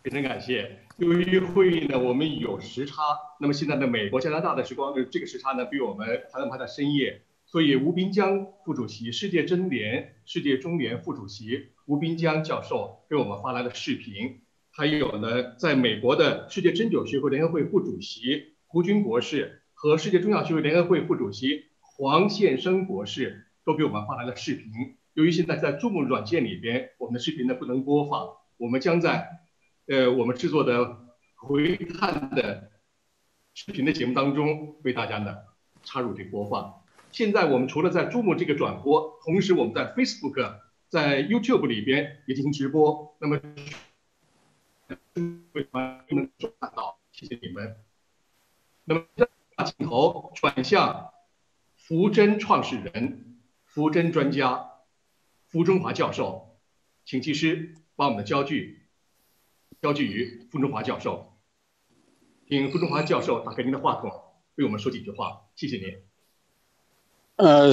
非常感谢。由于会议呢，我们有时差，那么现在呢，美国、加拿大的时光，这个时差呢，比我们还能排在深夜，所以吴滨江副主席、世界真联、世界中联副主席吴滨江教授给我们发来了视频。 还有呢，在美国的世界针灸学会联合会副主席胡军博士和世界中药学会联合会副主席黄宪生博士都给我们发来了视频。由于现在在 Zoom 软件里边，我们的视频呢不能播放，我们将在呃我们制作的回看的视频的节目当中为大家呢插入这个播放。现在我们除了在 Zoom 这个转播，同时我们在 Facebook、在 YouTube 里边也进行直播。那么。为观众们看到，谢谢你们。那么，把镜头转向福珍创始人、福珍专家傅中华教授，请技师把我们的焦距焦距于傅中华教授，请傅中华教授打开您的话筒，为我们说几句话，谢谢您。呃，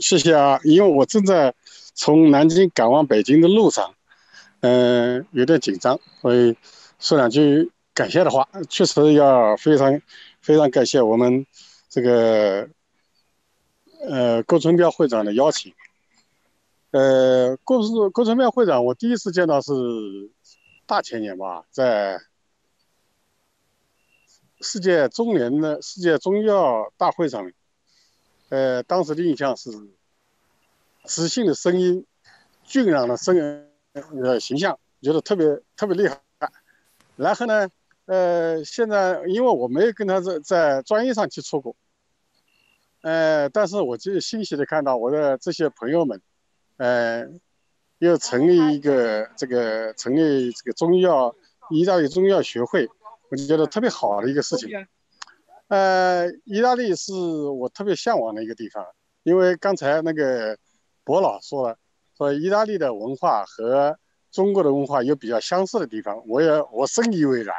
谢谢啊，因为我正在从南京赶往北京的路上。嗯，有点紧张，所以说两句感谢的话。确实要非常非常感谢我们这个呃郭春彪会长的邀请。呃，郭是郭春彪会长，我第一次见到是大前年吧，在世界中联的世界中药大会上面。呃，当时的印象是磁性的声音，俊朗的声音。呃，形象觉得特别特别厉害。然后呢，呃，现在因为我没有跟他在在专业上接触过，呃，但是我就欣喜的看到我的这些朋友们，呃，又成立一个这个成立这个中医药意大利中药学会，我就觉得特别好的一个事情。呃，意大利是我特别向往的一个地方，因为刚才那个博老说了。说意大利的文化和中国的文化有比较相似的地方，我也我深以为然。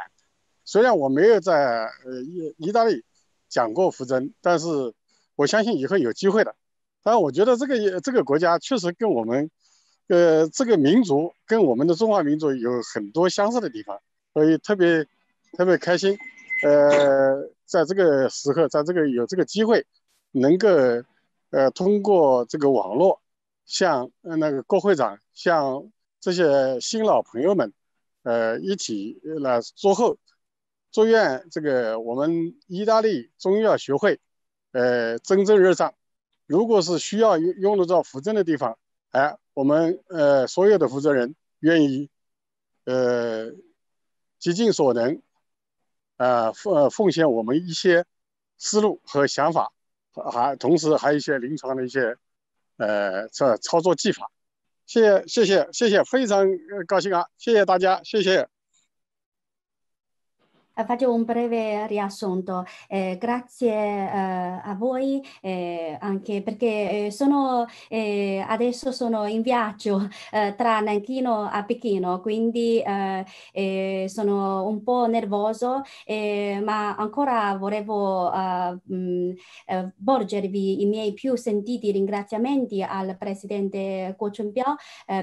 虽然我没有在呃意意大利讲过扶针，但是我相信以后有机会的。但我觉得这个这个国家确实跟我们，呃，这个民族跟我们的中华民族有很多相似的地方，所以特别特别开心。呃，在这个时候，在这个有这个机会，能够呃通过这个网络。向那个郭会长，向这些新老朋友们，呃，一起来祝贺，祝愿这个我们意大利中医药学会，呃，蒸蒸日上。如果是需要用用得着扶正的地方，哎，我们呃所有的负责人愿意呃竭尽所能，呃奉奉献我们一些思路和想法，还同时还有一些临床的一些呃这操作技法。谢谢谢谢谢谢，非常高兴啊！谢谢大家，谢谢。Faccio un breve riassunto. Eh, grazie eh, a voi eh, anche perché sono, adesso sono in viaggio tra Nanchino a Pechino, quindi sono un po' nervoso, ma ancora volevo mh, volgervi i miei più sentiti ringraziamenti al presidente Kuo Chun-pyo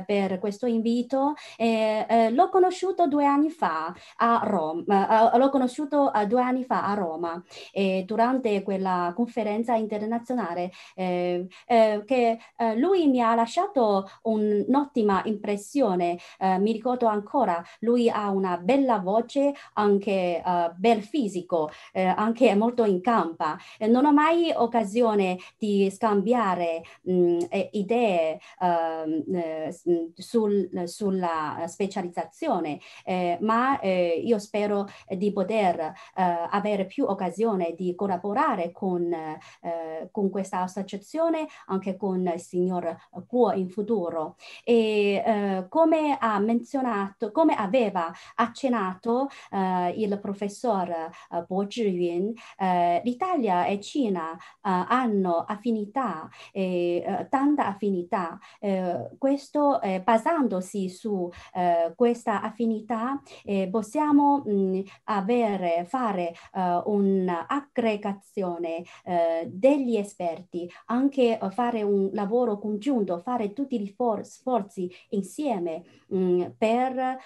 per questo invito. l'ho conosciuto due anni fa a Roma l'ho conosciuto uh, due anni fa a Roma durante quella conferenza internazionale eh, eh, che eh, lui mi ha lasciato un'ottima impressione. Eh, mi ricordo ancora, lui ha una bella voce, anche bel fisico, eh, anche molto in campa. non ho mai occasione di scambiare mh, mm, idee uh, sul, sulla specializzazione, ma io spero di poter eh, avere più occasione di collaborare con, eh, con questa associazione, anche con il signor Kuo in futuro. E eh, come ha menzionato, come aveva accennato eh, il professor eh, Bo Zhiyun, eh, l'Italia e Cina hanno affinità, tanta affinità. questo basandosi su questa affinità possiamo mh, mm, avere, fare uh, un'aggregazione uh, degli esperti, anche uh, fare un lavoro congiunto, fare tutti gli sforzi insieme mh, mm, per,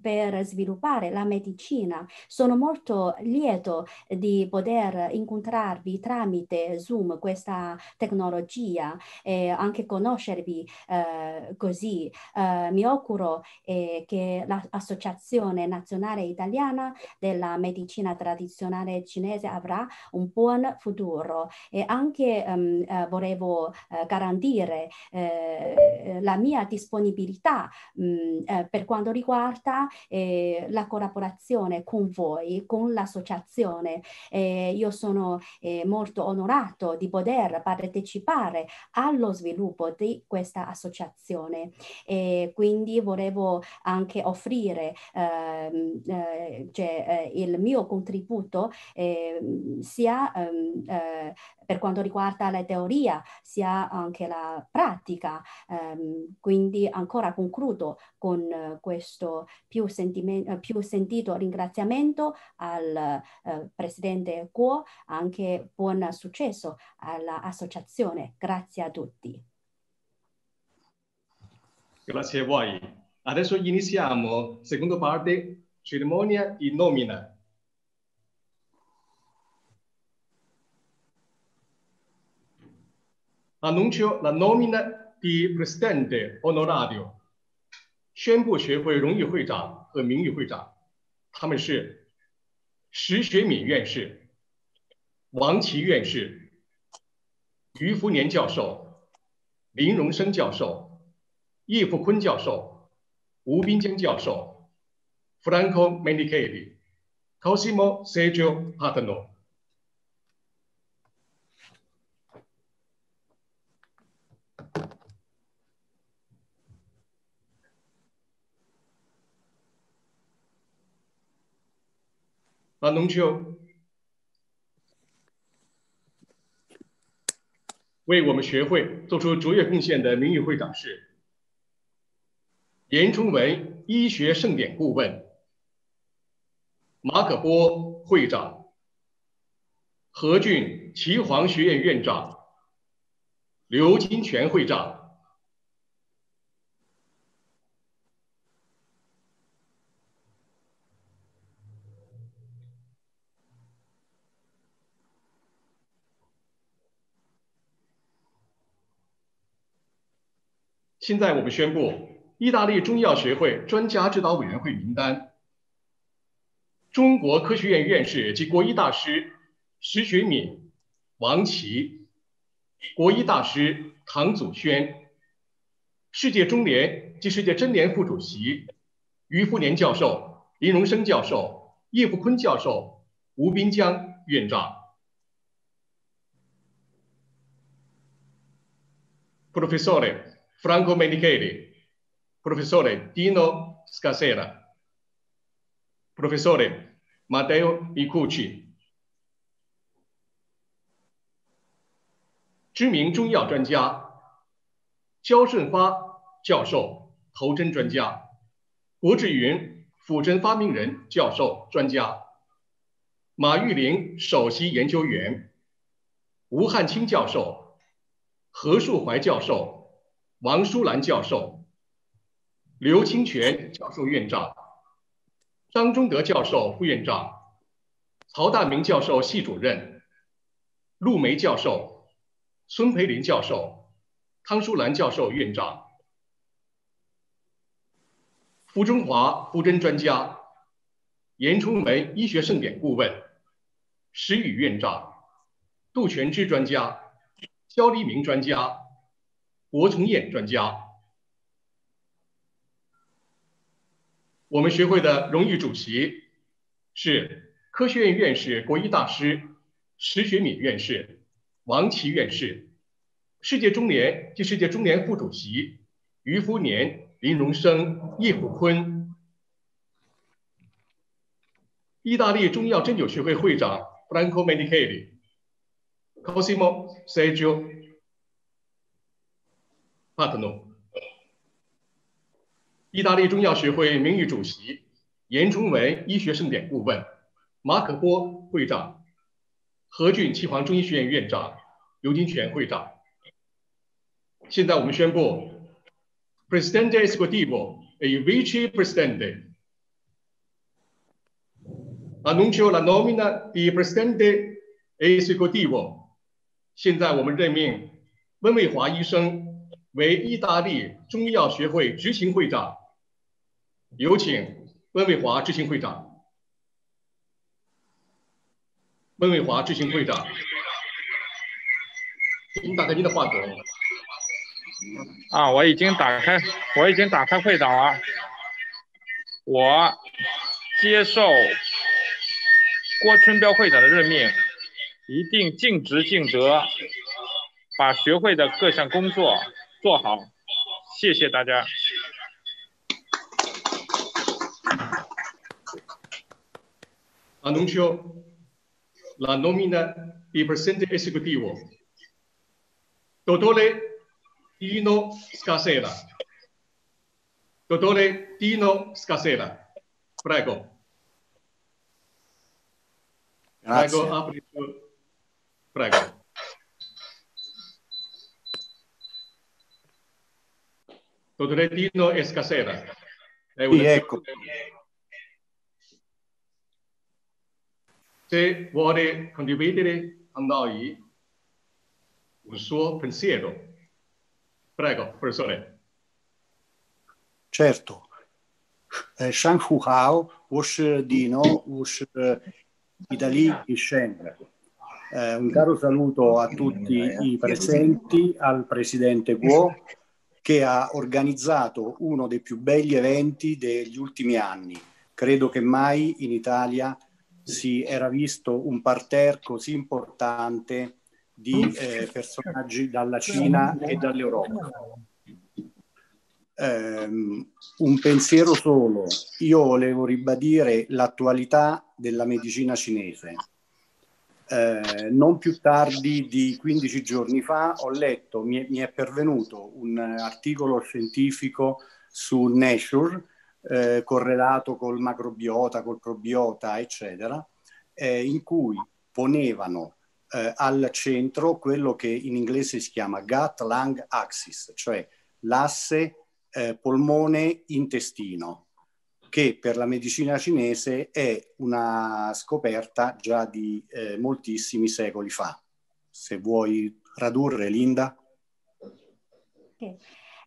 per sviluppare la medicina. Sono molto lieto di poter incontrarvi tramite Zoom, questa tecnologia, e anche conoscervi così. mi auguro eh, che l'Associazione Nazionale Italiana della medicina tradizionale cinese avrà un buon futuro e anche um, uh, volevo uh, garantire uh, la mia disponibilità um, per quanto riguarda eh, la collaborazione con voi, con l'associazione. Eh, io sono eh, molto onorato di poter partecipare allo sviluppo di questa associazione e quindi volevo anche offrire ehm, cioè, eh, il mio contributo eh, sia ehm, eh, per quanto riguarda la teoria sia anche la pratica. Ehm, quindi ancora concludo con questo più, più, sentito ringraziamento al eh, Presidente Kuo, anche buon successo all'associazione. Grazie a tutti. Grazie a voi. Adesso iniziamo seconda parte cerimonia di nomina. Annuncio la nomina di presidente onorario. 宣布学会荣誉会长和名誉会长，他们是石学敏院士、王琦院士、于福年教授、林荣生教授、叶富坤教授、吴斌江教授。Franco Menicheli, Cosimo Sergio Patano. Annuncio 为我们学会做出卓越贡献的名誉会长是严崇文医学盛典顾问。马可波会长、何俊岐黄学院院长、刘金泉会长。现在我们宣布意大利中医药学会专家指导委员会名单。中国科学院院士及国医大师石学敏、王琦，国医大师唐祖轩、世界中联及世界真联副主席于福年教授、林荣生教授、叶福坤教授、吴滨江院长。Professore Franco Menicheli, Professore Dino Scasera, Professore Matteo Icucci，知名中药专家焦顺发教授，头针专家；国志云辅针发明人教授专家；马玉玲首席研究员；吴汉清教授，何树怀教授，王淑兰教授，刘清泉教授院长，张忠德教授副院长，曹大明教授系主任，陆梅教授，孙培林教授，汤淑兰教授院长，傅中华扶针专家，严春梅医学盛典顾问，石宇院长，杜全之专家，焦黎明专家。国从燕专家，我们学会的荣誉主席是科学院院士、国医大师石学敏院士、王琦院士，世界中联及世界中联副主席于福年、林荣生、叶虎坤，意大利中药针灸学会会长 Franco Menicheli、Cosimo Sergio。帕特诺，意大利中药学会名誉主席严崇文医学盛典顾问马可波会长，何俊七黄中医学院院长刘金泉会长。现在我们宣布，Presidente Esecutivo e Vice Presidente annuncio la nomina di Presidente Esecutivo。现在我们任命温卫华医生。为意大利中医药学会执行会长，有请温卫华执行会长。温卫华执行会长，请打开您的话筒。啊，我已经打开，我已经打开会长了。我接受郭春彪会长的任命，一定尽职尽责，把学会的各项工作。做好，谢谢大家。Annuncio la nomina di presidente esecutivo Dottore Dino Scasera. Dottore Dino Scasera, prego. Grazie. Prego, apri Prego. Dottore Dino Escasera. È Sì, ecco. Se vuole condividere con noi un suo pensiero. Prego, professore. Certo. Eh, Shang Hu Hao, Wosh Dino, Wosh Italy e Sheng. Eh, un caro saluto a tutti i presenti, al presidente Guo, che ha organizzato uno dei più belli eventi degli ultimi anni. Credo che mai in Italia si era visto un parterre così importante di eh, personaggi dalla Cina e dall'Europa. Um, un pensiero solo, io volevo ribadire l'attualità della medicina cinese. Eh, non più tardi di 15 giorni fa ho letto, mi mi è pervenuto un articolo scientifico su Nature eh, correlato col macrobiota, col probiota, eccetera, eh, in cui ponevano eh, al centro quello che in inglese si chiama gut-lung axis, cioè l'asse eh, polmone-intestino che per la medicina cinese è una scoperta già di eh, moltissimi secoli fa. Se vuoi tradurre, Linda. Okay.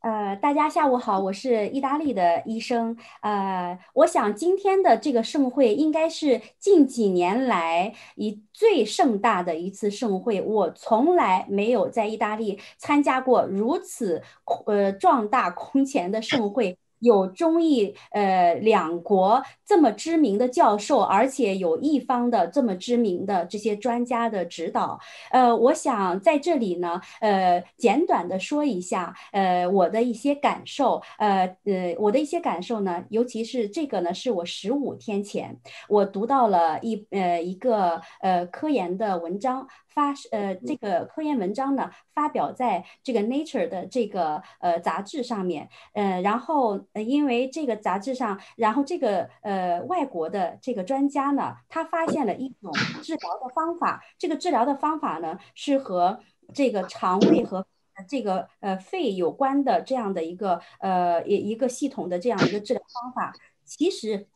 呃，大家下午好，我是意大利的医生。呃，我想今天的这个盛会应该是近几年来一最盛大的一次盛会。我从来没有在意大利参加过如此呃壮大空前的盛会。有中意呃两国这么知名的教授，而且有一方的这么知名的这些专家的指导，呃，我想在这里呢，呃，简短的说一下，呃，我的一些感受，呃呃，我的一些感受呢，尤其是这个呢，是我十五天前我读到了一呃一个呃科研的文章。发呃，这个科研文章呢，发表在这个 Nature 的这个呃杂志上面，呃，然后呃因为这个杂志上，然后这个呃外国的这个专家呢，他发现了一种治疗的方法，这个治疗的方法呢是和这个肠胃和这个呃肺有关的这样的一个呃一一个系统的这样一个治疗方法，其实。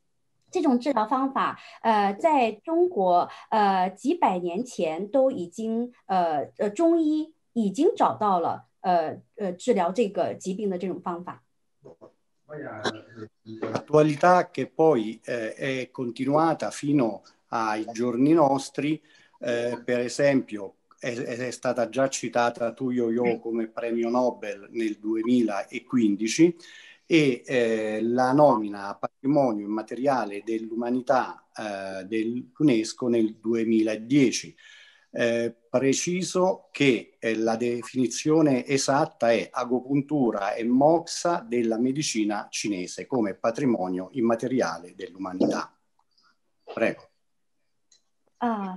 这种治疗方法，呃，在中国，呃，几百年前都已经，呃呃，中医已经找到了，呃呃，治疗这个疾病的这种方法。L'attualità che poi eh, è continuata fino ai giorni nostri, eh, per esempio, è, è, stata già citata Tu Yo Yo come premio Nobel nel 2015 e eh, la nomina a patrimonio immateriale dell'umanità eh, dell'UNESCO nel 2010. Eh, preciso che eh, la definizione esatta è agopuntura e moxa della medicina cinese come patrimonio immateriale dell'umanità. Prego. Uh,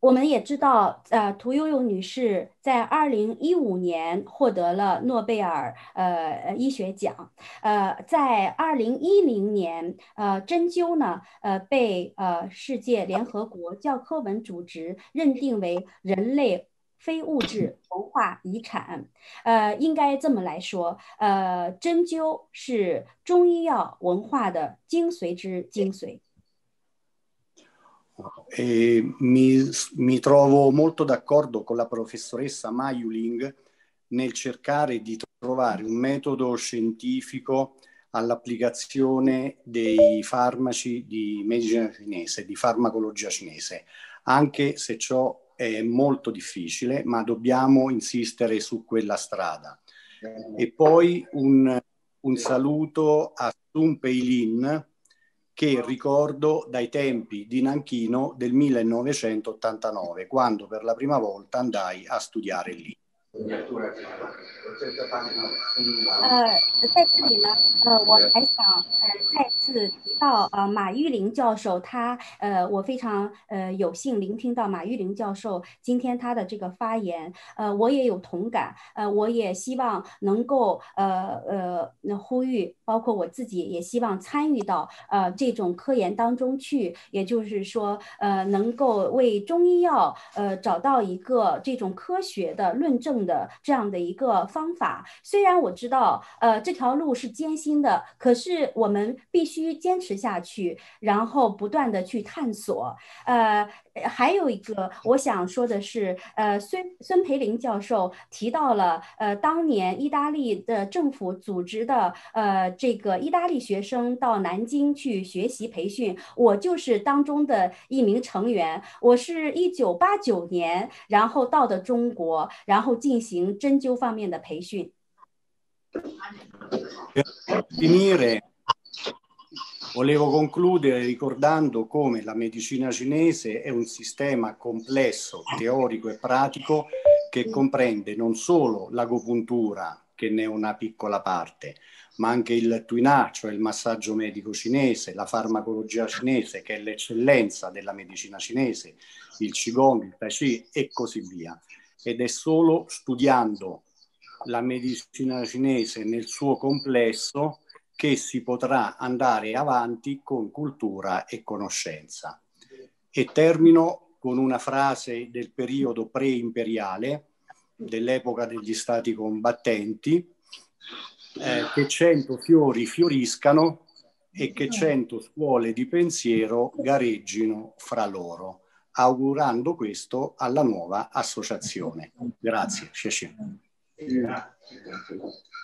我们也知道，呃，屠呦呦女士在二零一五年获得了诺贝尔呃医学奖，呃，在二零一零年，呃，针灸呢，呃，被呃世界联合国教科文组织认定为人类非物质 文化遗产，呃，应该这么来说，呃，针灸是中医药文化的精髓之精髓。Mi, mi, trovo molto d'accordo con la professoressa Mayuling nel cercare di trovare un metodo scientifico all'applicazione dei farmaci di medicina cinese, di farmacologia cinese, anche se ciò è molto difficile, ma dobbiamo insistere su quella strada. E poi un, un saluto a Sun Peilin, che ricordo dai tempi di Nanchino del 1989, quando per la prima volta andai a studiare lì. 呃，在这里呢，呃，我还想呃再次提到呃马玉玲教授，他呃我非常呃有幸聆听到马玉玲教授今天他的这个发言，呃我也有同感，呃我也希望能够呃呃那呼吁，包括我自己也希望参与到呃这种科研当中去，也就是说呃能够为中医药呃找到一个这种科学的论证。的这样的一个方方法，虽然我知道，呃，这条路是艰辛的，可是我们必须坚持下去，然后不断的去探索，呃。还有一个我想说的是，呃，孙孙培林教授提到了，呃，当年意大利的政府组织的，呃，这个意大利学生到南京去学习培训，我就是当中的一名成员。我是一九八九年，然后到的中国，然后进行针灸方面的培训。Volevo concludere ricordando come la medicina cinese è un sistema complesso, teorico e pratico che comprende non solo l'agopuntura, che ne è una piccola parte, ma anche il Tuinà, cioè il massaggio medico cinese, la farmacologia cinese, che è l'eccellenza della medicina cinese, il Qigong, il Tai Chi e così via. Ed è solo studiando la medicina cinese nel suo complesso che si potrà andare avanti con cultura e conoscenza. E termino con una frase del periodo pre-imperiale, dell'epoca degli stati combattenti, eh, che cento fiori fioriscano e che cento scuole di pensiero gareggino fra loro, augurando questo alla nuova associazione. Grazie.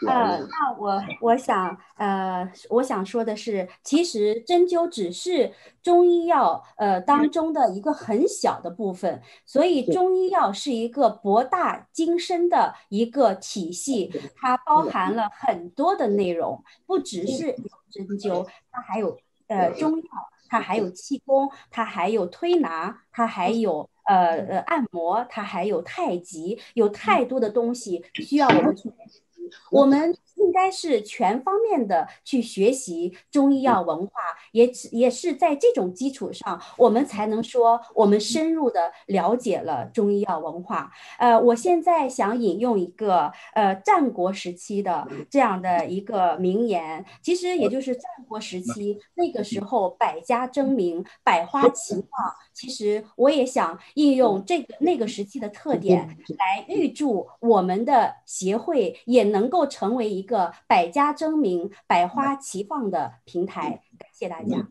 呃，那我我想呃，我想说的是，其实针灸只是中医药呃当中的一个很小的部分，所以中医药是一个博大精深的一个体系，它包含了很多的内容，不只是针灸，它还有呃中药，它还有气功，它还有推拿，它还有呃呃按摩，它还有太极，有太多的东西需要我们去。我们应该是全方面的去学习中医药文化，也也是在这种基础上，我们才能说我们深入的了解了中医药文化。呃，我现在想引用一个呃战国时期的这样的一个名言，其实也就是战国时期那个时候百家争鸣，百花齐放。其实我也想应用这个那个时期的特点，来预祝我们的协会也能够成为一个百家争鸣、百花齐放的平台。感谢大家。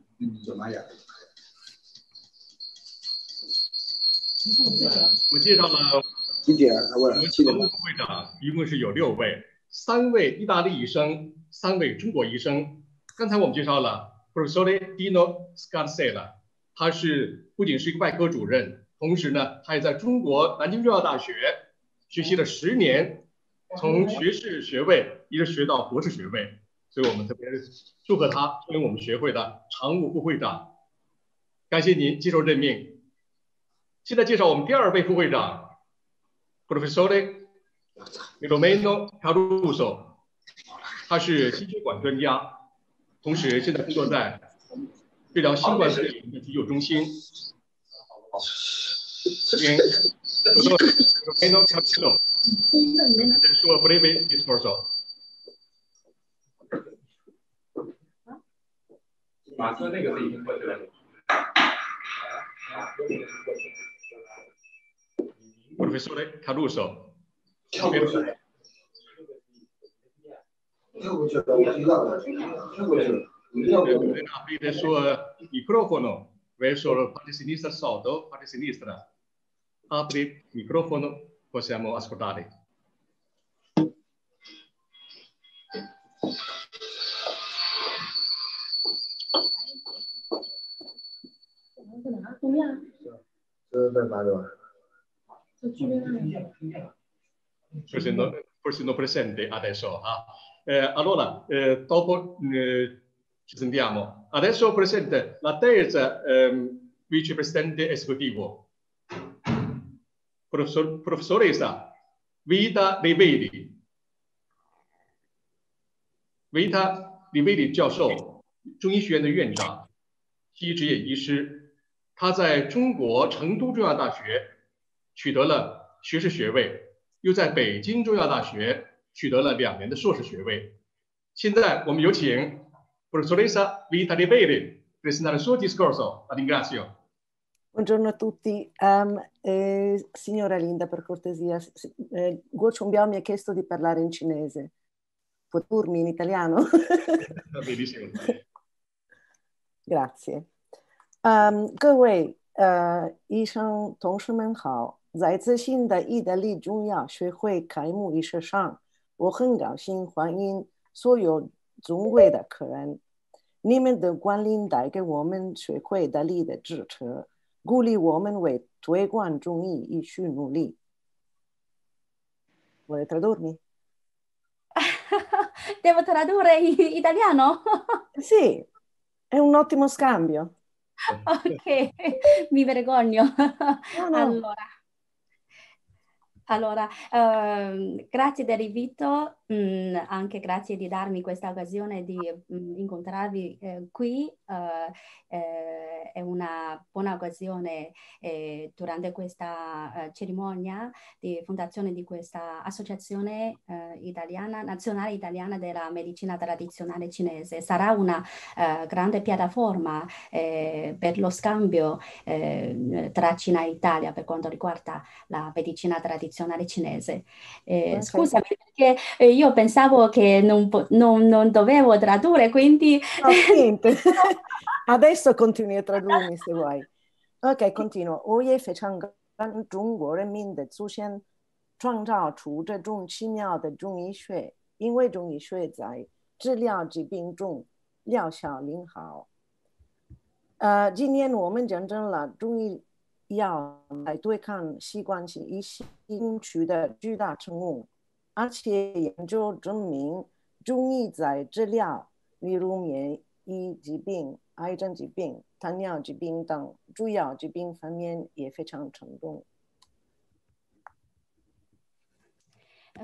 我介绍了几点？我们常务副会长一共是有六位，三位意大利医生，三位中国医生。刚才我们介绍了 Professor Dino Scarsella。他是不仅是一个外科主任，同时呢，他也在中国南京中药大学学习了十年，从学士学位一直学到博士学位，所以我们特别祝贺他成为我们学会的常务副会长。感谢您接受任命。现在介绍我们第二位副会长，Professor Romano Caruso，他是心血管专家，同时现在工作在。治疗新冠肺炎的急救中心。In breve discorso. 马哥那个是已经过去了。Professore Caruso. 过去了。Aprire il suo microfono verso la parte sinistra sotto, parte sinistra. Apri il microfono, possiamo ascoltare. Forse non, forse non presente adesso. Ah. Eh, allora, eh, dopo eh, ci sentiamo. Adesso presente la terza ehm, vicepresidente esecutivo, professor, professoressa Vita Riveri. Vita Riveri 教授，中医学院的院长，西医执业医师。他在中国成都中药大学取得了学士学位，又在北京中药大学取得了两年的硕士学位。现在我们有请 Professoressa Vita Di Veri, presentare il suo discorso. La ringrazio. Buongiorno a tutti. Um, eh, signora Linda, per cortesia, eh, Guo Chunbiao mi ha chiesto di parlare in cinese. Può turmi in italiano? Benissimo. Grazie. Um, 各位呃医生同事们好，在自新的意大利中药学会开幕仪式上，我很高兴欢迎所有中会的客人。 你们的光临带给我们学会大力的支持，鼓励我们为推广中医继续努力。Vuole tradurmi? Devo tradurre in italiano? Sì, è un ottimo scambio. Ok, mi vergogno. No, no. Allora. Allora, ehm, grazie dell'invito, mh, anche grazie di darmi questa occasione di mh, incontrarvi eh, qui. Eh, eh, è una buona occasione eh, durante questa eh, cerimonia di fondazione di questa associazione eh, italiana, nazionale italiana della medicina tradizionale cinese. Sarà una grande piattaforma per lo scambio tra Cina e Italia per quanto riguarda la medicina tradizionale cinese. Okay. Scusami perché io pensavo che non, non, non dovevo tradurre, quindi... No, niente. Adesso continui a tradurmi se vuoi. OK，continuo。我也非常感中国人民的祖先 创造出这种奇妙的中医学，因为中医学在治疗疾病中疗效良好。呃，今年我们见证了中医药来对抗习惯性一些取得巨大成功， 而且研究证明中医在治疗例如免疫疾病、癌症疾病、糖尿疾病等主要疾病方面也非常成功。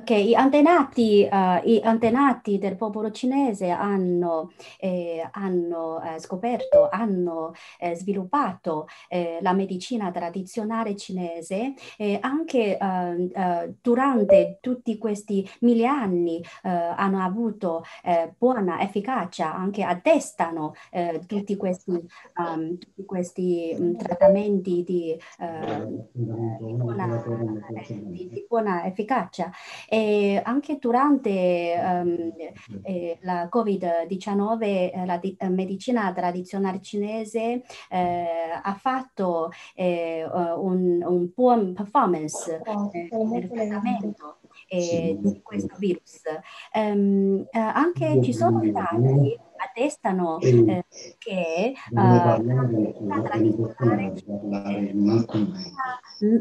Che i antenati, uh, i antenati, del popolo cinese hanno, eh, hanno eh, scoperto, hanno eh, sviluppato eh, la medicina tradizionale cinese e anche eh, durante tutti questi mille anni hanno avuto buona efficacia, anche attestano tutti questi, um, tutti questi um, trattamenti di, buona, di, di buona efficacia. E anche durante um, eh, la Covid-19 eh, la di- medicina tradizionale cinese eh, ha fatto eh, un, un, buon performance eh, nel trattamento eh, di questo virus. Um, anche ci sono stati attestano eh, che uh, la tradizionale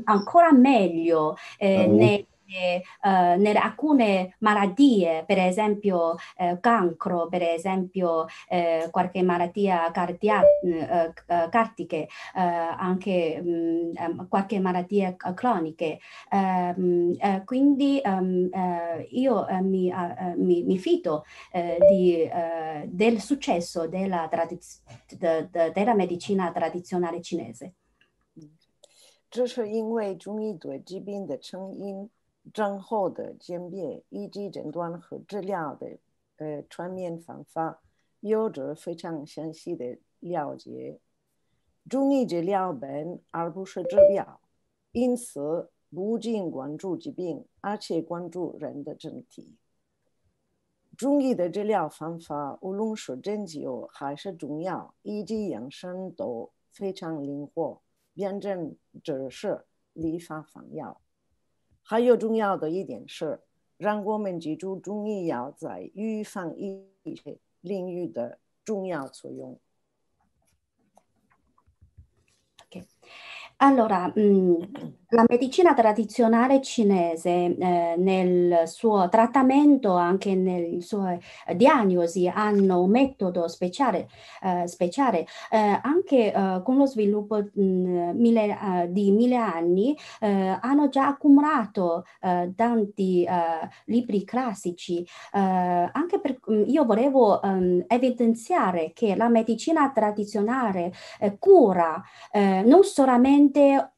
ancora meglio eh, nei eh, nelle alcune malattie, per esempio eh, cancro, per esempio eh, qualche malattia cardia- eh, cardiche, anche mh, mm, qualche malattia croniche. Ehm, quindi um, io mi, mi, mi, fido di, del successo della, tradiz- de, de, della medicina tradizionale cinese. 这是因为中医对疾病的成因 症候的鉴别以及诊断和治疗的呃全面方法，有着非常详细的了解。中医治疗本而不是治标，因此不仅关注疾病，而且关注人的整体。中医的治疗方法，无论是针灸还是中药以及养生，都非常灵活，辨证治是立法方药。还有重要的一点是，让我们记住中医药在预防医学领域的重要作用。Allora, mh, la medicina tradizionale cinese eh, nel suo trattamento, anche nelle sue diagnosi, hanno un metodo speciale, eh, speciale eh, anche eh, con lo sviluppo uh, di mille anni, eh, hanno già accumulato eh, tanti libri classici. anche per, io volevo um, evidenziare che la medicina tradizionale cura non solamente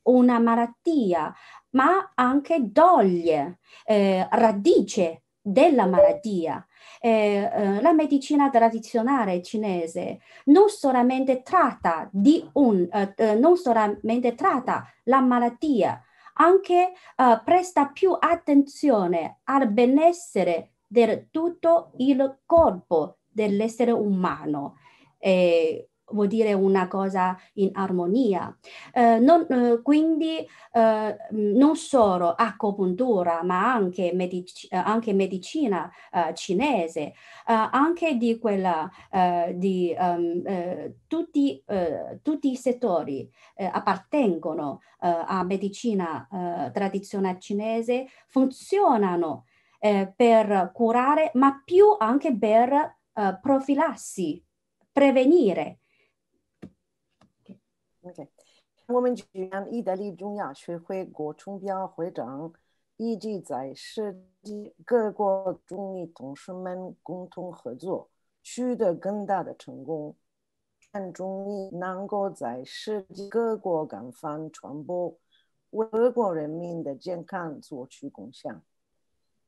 una malattia, ma anche toglie eh, radice della malattia. Eh, eh, la medicina tradizionale cinese non solamente tratta di un, eh, eh, non solamente tratta la malattia, anche eh, presta più attenzione al benessere di tutto il corpo dell'essere umano. Eh, vuol dire una cosa in armonia. Eh, non, eh, quindi eh, non solo acupuntura, ma anche, medici- eh, anche medicina eh, cinese, eh, anche di quella di um, tutti, tutti, i settori appartengono a medicina tradizionale cinese, funzionano per curare, ma più anche per profilassi, prevenire. OK，我们举办意大利中亚学会郭崇标会长，以及在世界各国中医同事们共同合作，取得更大的成功，让中医能够在世界各国广泛传播，为各国人民的健康做出贡献。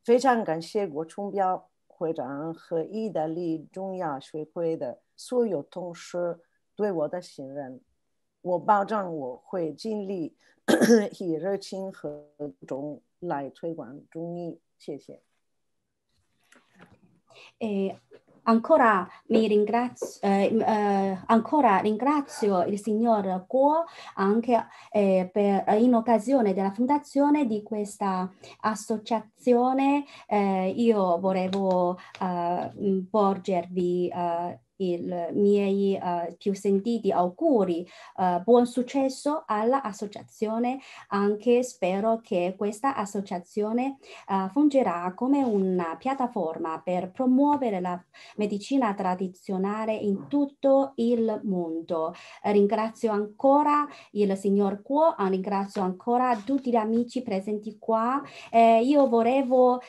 非常感谢郭崇标会长和意大利中亚学会的所有同事对我的信任。我保证我会尽力以热情和中来推广中医。谢谢。E ancora, mi ringrazio, eh, eh, ancora ringrazio il signor Guo anche eh, per, in occasione della fondazione di questa associazione. Eh, io volevo uh, porgervi uh, i miei uh, più sentiti auguri, uh, buon successo all'associazione, anche spero che questa associazione uh, fungerà come una piattaforma per promuovere la medicina tradizionale in tutto il mondo. Ringrazio ancora il signor Kuo, ringrazio ancora tutti gli amici presenti qua. Eh, io volevo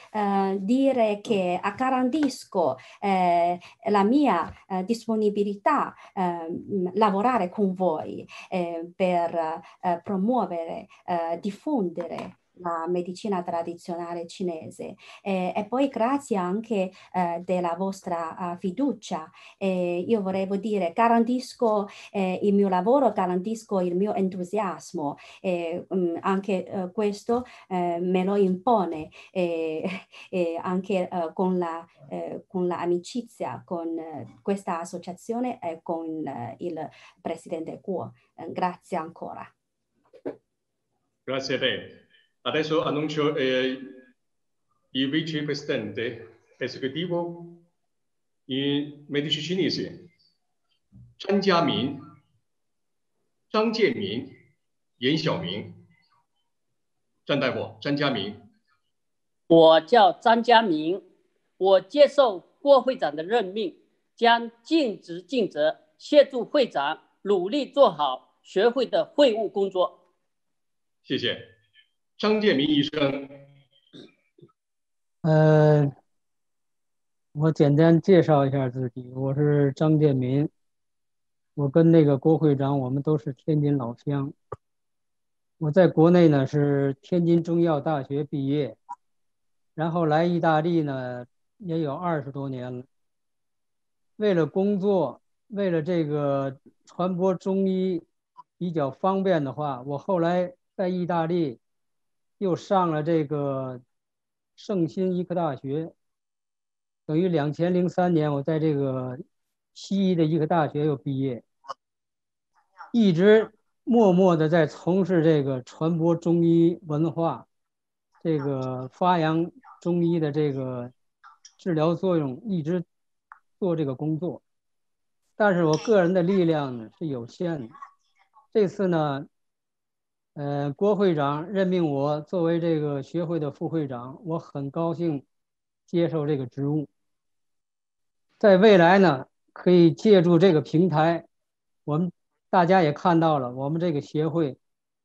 dire che garantisco eh, la mia eh, disponibilità eh, lavorare con voi eh, per eh, promuovere, eh, diffondere la medicina tradizionale cinese. Eh, e poi grazie anche eh, della vostra uh, fiducia. Eh, io volevo dire garantisco eh, il mio lavoro garantisco il mio entusiasmo. E um, anche uh, questo uh, me lo impone. Anche con la con l'amicizia con questa associazione e con il presidente Guo grazie ancora. Grazie a te Adesso annuncio eh, il vicepresidente esecutivo in medici cinesi, Zhang Jiamin, Zhang Jiamin, Yan Xiaoming。张大夫，张家明。我叫张家明，我接受郭会长的任命，将尽职尽责，协助会长努力做好学会的会务工作。谢谢。张建民医生，呃，我简单介绍一下自己，我是张建民，我跟那个郭会长，我们都是天津老乡。我在国内呢是天津中医药大学毕业，然后来意大利呢也有二十多年了。为了工作，为了这个传播中医比较方便的话，我后来在意大利。又上了这个圣心医科大学，等于两千零三年，我在这个西医的医科大学又毕业，一直默默的在从事这个传播中医文化，这个发扬中医的这个治疗作用，一直做这个工作。但是我个人的力量呢是有限的，这次呢。呃，郭会长任命我作为这个学会的副会长，我很高兴接受这个职务。在未来呢，可以借助这个平台，我们大家也看到了，我们这个协会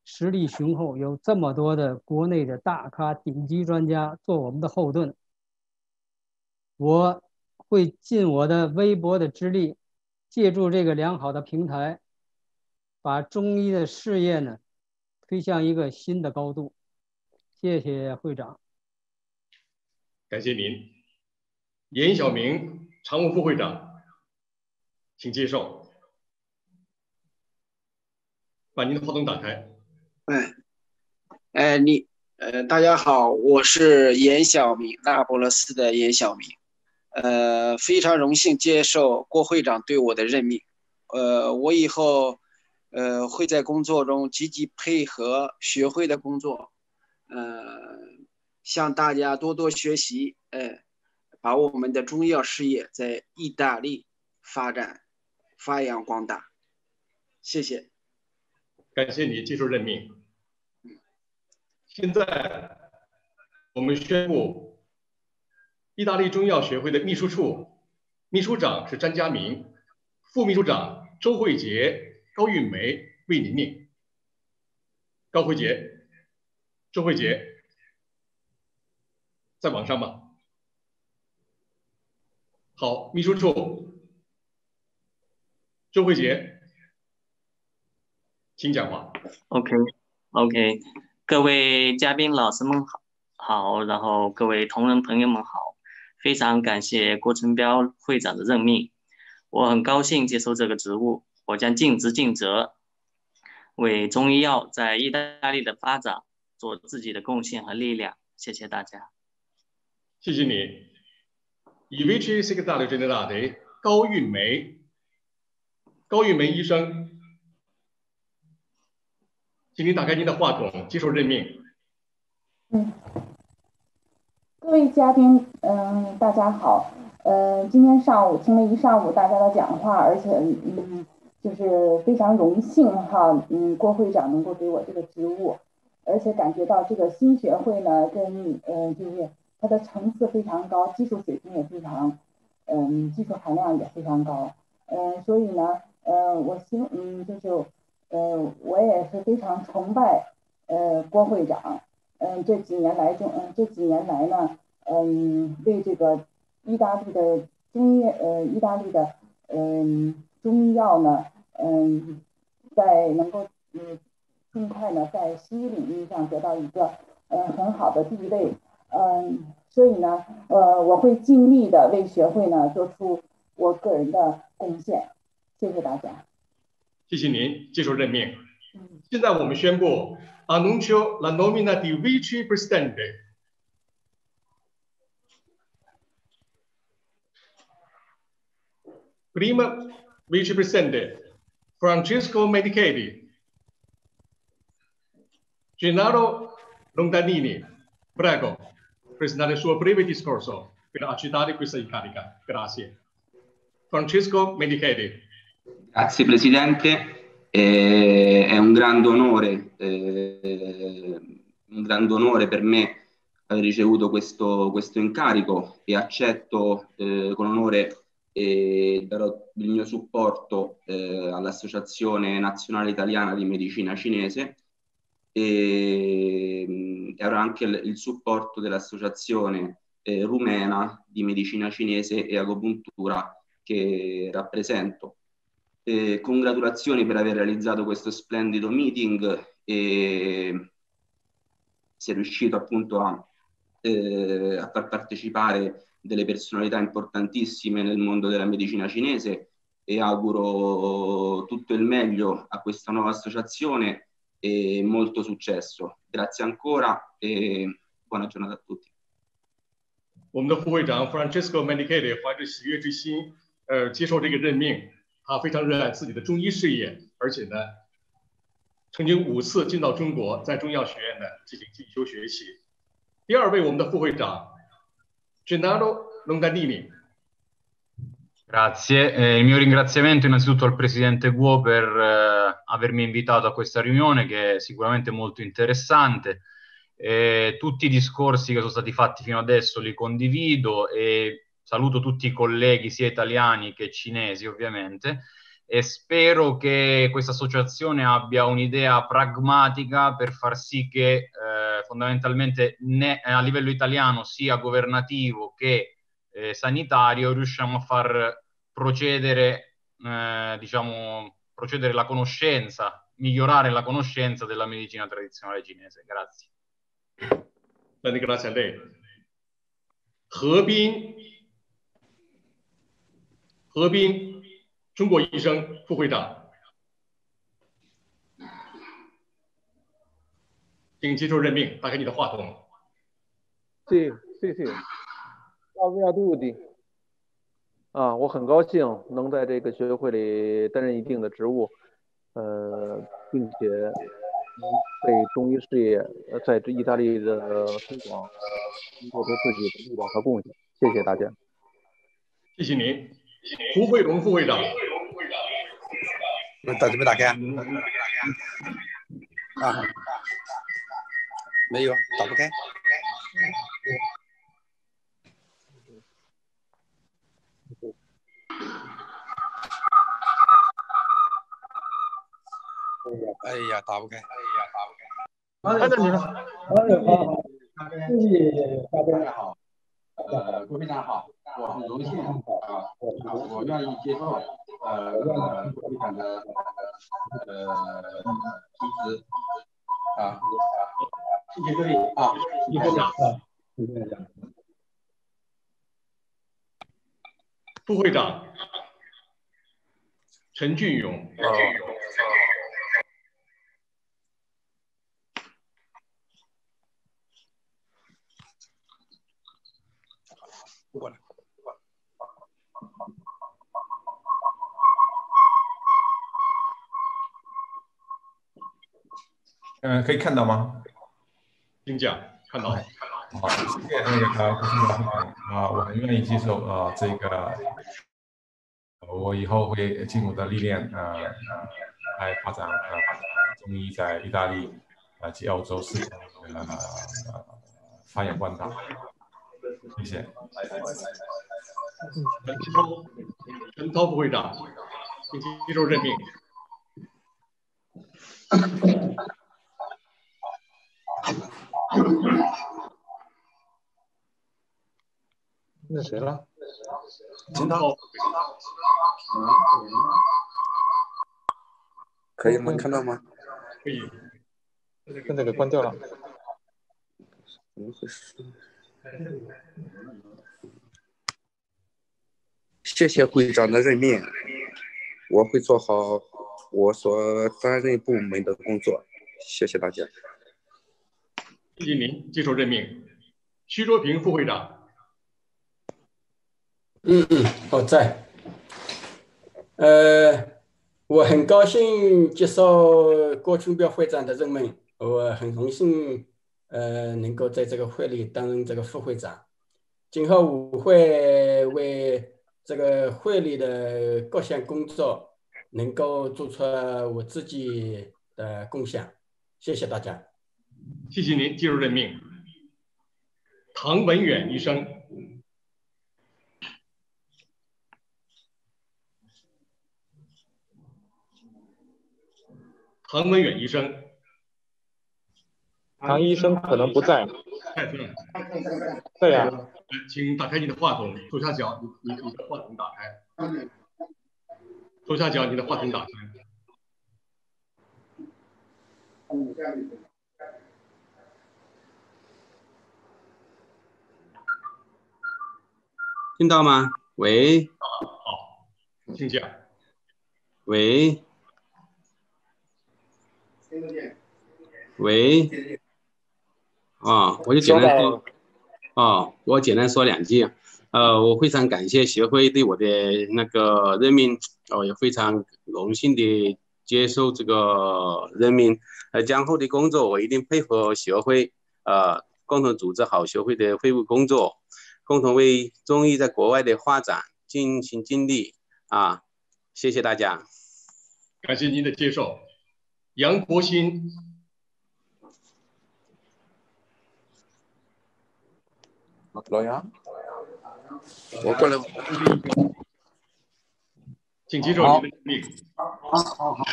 实力雄厚，有这么多的国内的大咖、顶级专家做我们的后盾。我会尽我的微薄的之力，借助这个良好的平台，把中医的事业呢。推向一个新的高度。谢谢会长。感谢您，严晓明常务副会长，请接受。把您的话筒打开。哎，哎，你，呃，大家好，我是严晓明，那不勒斯的严晓明。呃，非常荣幸接受郭会长对我的任命。呃，我以后。呃，会在工作中积极配合学会的工作，呃，向大家多多学习，呃，把我们的中医药事业在意大利发展发扬光大。谢谢，感谢你接受任命。现在我们宣布，意大利中药学会的秘书处秘书长是詹家明，副秘书长周慧杰。高玉梅为您命。高慧杰、周慧杰，在网上吗？好，秘书处，周慧杰，请讲话。OK，OK，各位嘉宾老师们好，好，然后各位同仁朋友们好，非常感谢郭春彪会长的任命，我很高兴接受这个职务。我将尽职尽责，为中医药在意大利的发展做自己的贡献和力量。谢谢大家。谢谢你。以 Vice Secretary Generale 高运梅，高运梅医生，请您打开您的话筒，接受任命。嗯，各位嘉宾，嗯，大家好，嗯，今天上午听了一上午大家的讲话，而且嗯，就是非常荣幸哈，嗯，郭会长能够给我这个职务，而且感觉到这个新学会呢，跟嗯，就是它的层次非常高，技术水平也非常，嗯，技术含量也非常高，嗯，所以呢，嗯，我希嗯，就是，嗯，我也是非常崇拜，呃，郭会长。嗯，这几年来中，嗯，这几年来呢，嗯，为这个意大利的中医，呃，意大利的，嗯，中医药呢，嗯，在能够，嗯，尽快呢，在西医领域上得到一个，嗯，很好的地位，嗯，所以呢，呃，我会尽力的为学会呢做出我个人的贡献，谢谢大家。谢谢您接受任命。现在我们宣布。annuncio la nomina di vicepresidente. Prima vicepresidente Francesco Medichedi. Gennaro Londanini, prego, presentare il suo breve discorso per accettare questa incarica. Grazie. Francesco Medichedi. Grazie Presidente. E è un grande onore, eh, un grande onore per me aver ricevuto questo, questo incarico e accetto eh, con onore e darò il mio supporto eh, all'Associazione Nazionale Italiana di Medicina Cinese e, e avrò anche il, il supporto dell'Associazione eh, Rumena di Medicina Cinese e Agopuntura che rappresento. Eh, congratulazioni per aver realizzato questo splendido meeting e si è riuscito appunto a, eh, a far partecipare delle personalità importantissime nel mondo della medicina cinese e auguro tutto il meglio a questa nuova associazione e molto successo. Grazie ancora e buona giornata a tutti. 我们的副会长 Francesco Mendicati 怀着喜悦之心，呃，接受这个任命。他非常热爱自己的中医事业，而且呢，曾经五次进到中国，在中药学院呢进行进修学习。第二位，我们的副会长 Gennaro Longanini。Grazie, eh, il mio ringraziamento innanzitutto al Presidente Guo per eh, avermi invitato a questa riunione che è sicuramente molto interessante. Eh, tutti i discorsi che sono stati fatti fino adesso li condivido e saluto tutti i colleghi sia italiani che cinesi ovviamente e spero che questa associazione abbia un'idea pragmatica per far sì che eh, fondamentalmente né, a livello italiano sia governativo che eh, sanitario riusciamo a far procedere eh, diciamo procedere la conoscenza migliorare la conoscenza della medicina tradizionale cinese grazie 那个拉前辈，何斌何斌， 中国医生副会长，请接受任命，打开你的话筒。谢，谢谢。阿维亚杜迪，啊，我很高兴能在这个学会里担任一定的职务，呃，并且能为中医事业在这意大利的推广做出自己的力量和贡献。谢谢大家。谢谢您。胡慧龙副会长，打准备打开啊？啊，没有，打不开。哎呀，打不开！哎呀，打不开！看到你了。哎，好好，谢谢大家好。呃，郭非常好，我很荣幸啊，我我愿意接受呃呃会长的呃提词啊，谢谢各位啊，谢谢大家，谢谢大家。副会长陈俊勇。陈俊勇。过来，嗯，可以看到吗？请讲，看到。好，谢谢那个呃，郭村长啊，我很愿意接受呃这个，我以后会尽我的历练啊呃来发展呃中医在意大利啊及澳洲市场呃发扬光大。谢谢。陈涛，陈涛副会长，请接受任命。那谁了？陈涛。可以能看到吗？可以。现在给关掉了。怎么回事？谢谢会长的任命，我会做好我所担任部门的工作。谢谢大家。谢谢您接受任命。徐卓平副会长。嗯嗯，我在。呃，我很高兴接受郭春标会长的任命，我很荣幸，呃，能够在这个会里担任这个副会长。今后我会为这个会里的各项工作能够做出我自己的贡献。谢谢大家。谢谢您接受任命。唐文远医生。唐文远医生。唐医生可能不在。在在。对呀。请打开你的话筒，左下角你你你的话筒打开。左下角你的话筒打开。听到吗？喂。好，请讲。喂。喂。啊，我就简单说。啊，我简单说两句。呃，我非常感谢协会对我的那个任命，哦，也非常荣幸的接受这个任命。呃，今后的工作我一定配合协会，呃，共同组织好协会的会务工作，共同为中医在国外的发展尽心尽力。啊，谢谢大家。感谢您的接受，杨国新。老杨，我过来。请接受您的任命。好，好，好。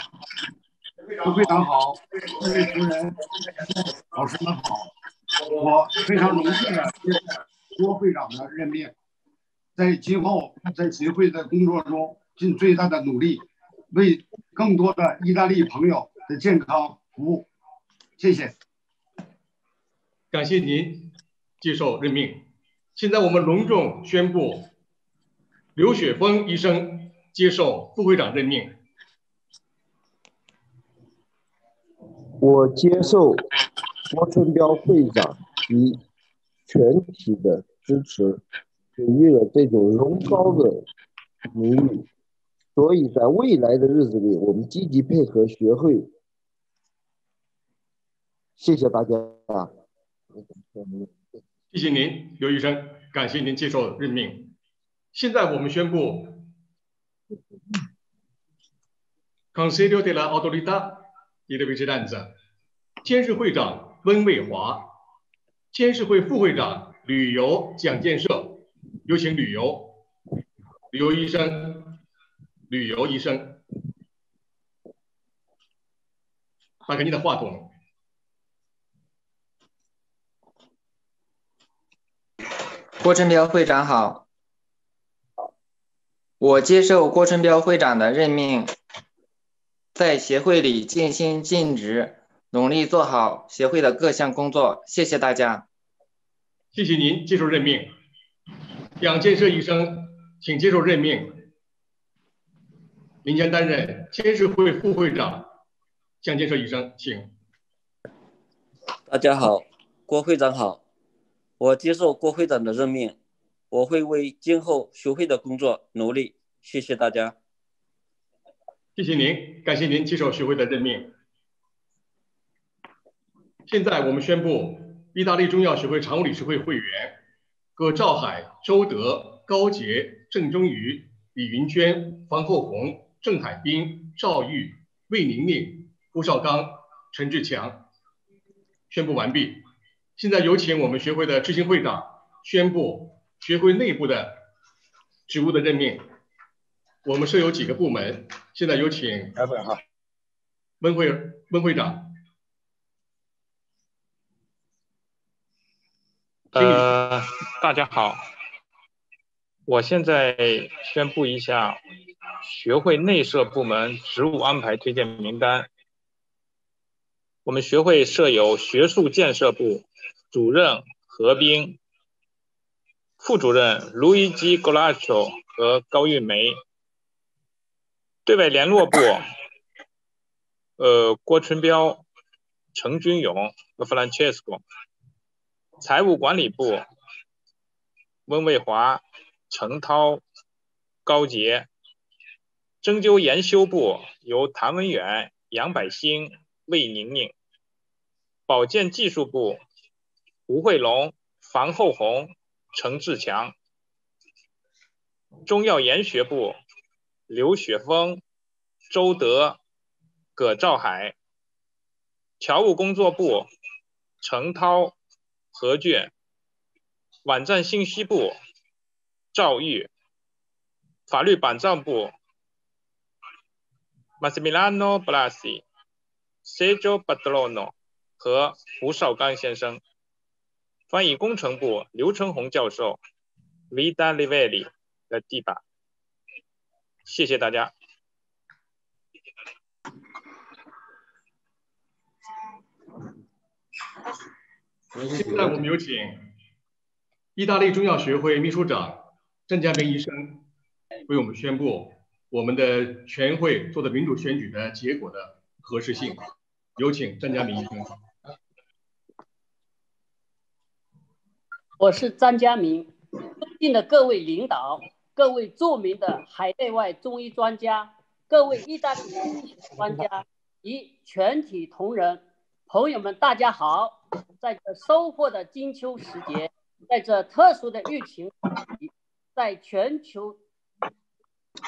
非常好，各位同仁、老师们好，我非常荣幸的接受郭会长的任命，在今后在协会的工作中尽最大的努力，为更多的意大利朋友的健康服务。谢谢。感谢您接受任命。现在我们隆重宣布，刘雪峰医生接受副会长任命。我接受郭春彪会长及全体的支持，给予了这种荣高的名誉，所以在未来的日子里，我们积极配合学会。谢谢大家啊！谢谢您，刘医生，感谢您接受任命。现在我们宣布，Consiglio della Autorità di Vigilanza，监事会长温卫华，监事会副会长旅游蒋建设，有请旅游，旅游医生，旅游医生，打开你的话筒。郭春标会长好，我接受郭春标会长的任命，在协会里尽心尽职，努力做好协会的各项工作。谢谢大家。谢谢您接受任命，蒋建设医生，请接受任命，您将担任监事会副会长。蒋建设医生，请。大家好，郭会长好。我接受郭会长的任命，我会为今后学会的工作努力。谢谢大家。谢谢您，感谢您接受学会的任命。现在我们宣布，意大利中药学会常务理事会会员葛兆海、周德、高杰、郑中宇、李云娟、方厚红、郑海滨、赵玉、魏宁宁、郭绍刚、陈志强宣布完毕。现在有请我们学会的执行会长宣布学会内部的职务的任命。我们设有几个部门，现在有请温会温会长。呃，大家好，我现在宣布一下学会内设部门职务安排推荐名单。我们学会设有学术建设部，主任何冰，副主任卢伊基·格拉乔和高玉梅，对外联络部，呃，郭春彪、程军勇和弗兰切斯科。财务管理部，温卫华、程涛、高杰；针灸研修部由谭文远、杨百兴、魏宁宁；保健技术部吴慧龙、房厚红、程志强；中药研学部刘雪峰、周德、葛兆海；侨务工作部程涛。何卷，网站信息部赵玉，法律保障部 Massimiliano Blasi、Sergio Badlono 和胡绍刚先生，翻译工程部刘成红教授 Vida Livelli 的地板，谢谢大家。现在我们有请意大利中药学会秘书长郑家明医生为我们宣布我们的全会做的民主选举的结果的合适性。有请张家明医生。我是张家明，尊敬的各位领导、各位著名的海内外中医专家、各位意大利中医专家及全体同仁。朋友们，大家好！在这收获的金秋时节，在这特殊的疫情在全球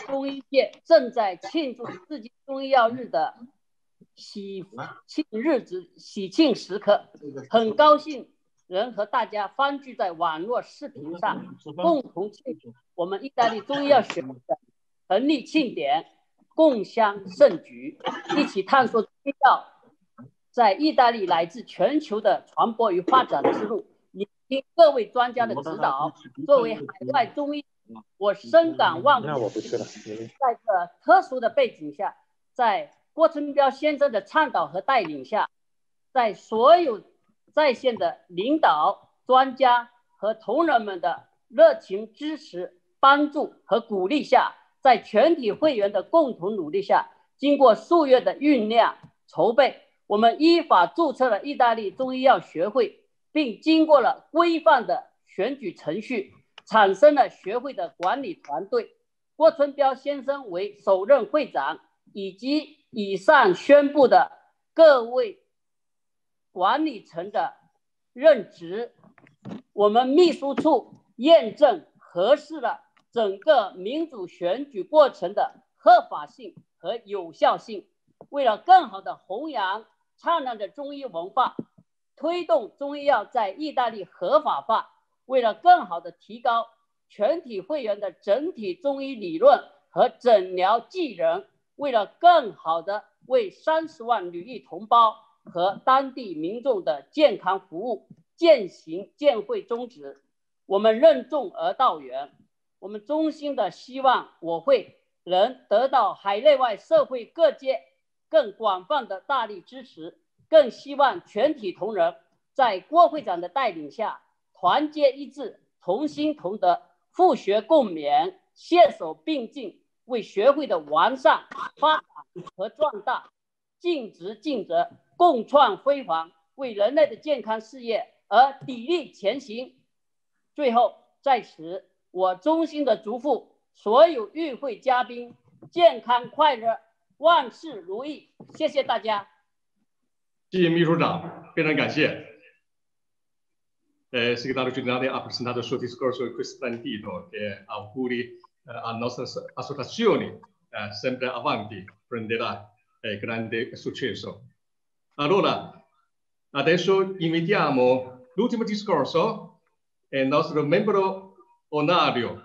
中医界正在庆祝世界中医药日的喜庆日子、喜庆时刻，很高兴能和大家欢聚在网络视频上，共同庆祝我们意大利中医药学会的成立庆典，共襄盛举，一起探索中医药。在意大利乃至全球的传播与发展之路，聆听各位专家的指导。作为海外中医，我深感万福。在这特殊的背景下，在郭春彪先生的倡导和带领下，在所有在线的领导、专家和同仁们的热情支持、帮助和鼓励下，在全体会员的共同努力下，经过数月的酝酿筹备。我们依法注册了意大利中医药学会，并经过了规范的选举程序，产生了学会的管理团队。郭春彪先生为首任会长，以及以上宣布的各位管理层的任职。我们秘书处验证核实了整个民主选举过程的合法性和有效性。为了更好的弘扬。灿烂的中医文化，推动中医药在意大利合法化。为了更好的提高全体会员的整体中医理论和诊疗技能，为了更好的为三十万旅裔同胞和当地民众的健康服务，践行建会宗旨，我们任重而道远。我们衷心的希望我会能得到海内外社会各界。更广泛的大力支持，更希望全体同仁在郭会长的带领下，团结一致，同心同德，互学共勉，携手并进，为学会的完善、发展和壮大尽职尽责，共创辉煌，为人类的健康事业而砥砺前行。最后，在此，我衷心的祝福所有与会嘉宾健康快乐。万事如意，谢谢大家。 谢谢秘书长，非常感谢。Eh, segretario generale ha presentato il suo discorso in questo splendito e auguri eh, alla nostra associazione eh, sempre avanti, prenderà eh, grande successo. Allora, adesso invitiamo l'ultimo discorso, il nostro membro onorario,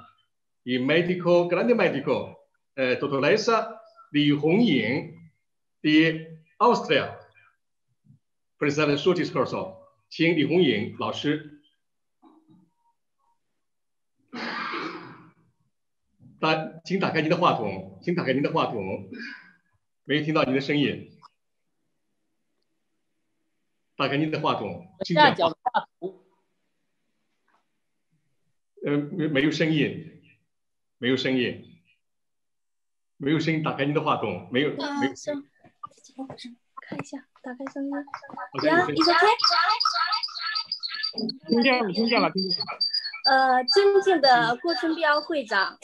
il medico, grande medico, eh, dottoressa Li Hongying di Austria, presentare il suo discorso. 请李红颖老师打，请打开您的话筒，请打开您的话筒，没有听到您的声音。打开您的话筒，请讲话。呃，没没有声音，没有声音，没有声音。打开您的话筒，没有没有。怎么回事？看一下，打开声音。Yeah, it's okay. 听见了，听见了，听见了。呃，尊敬的郭春标会长，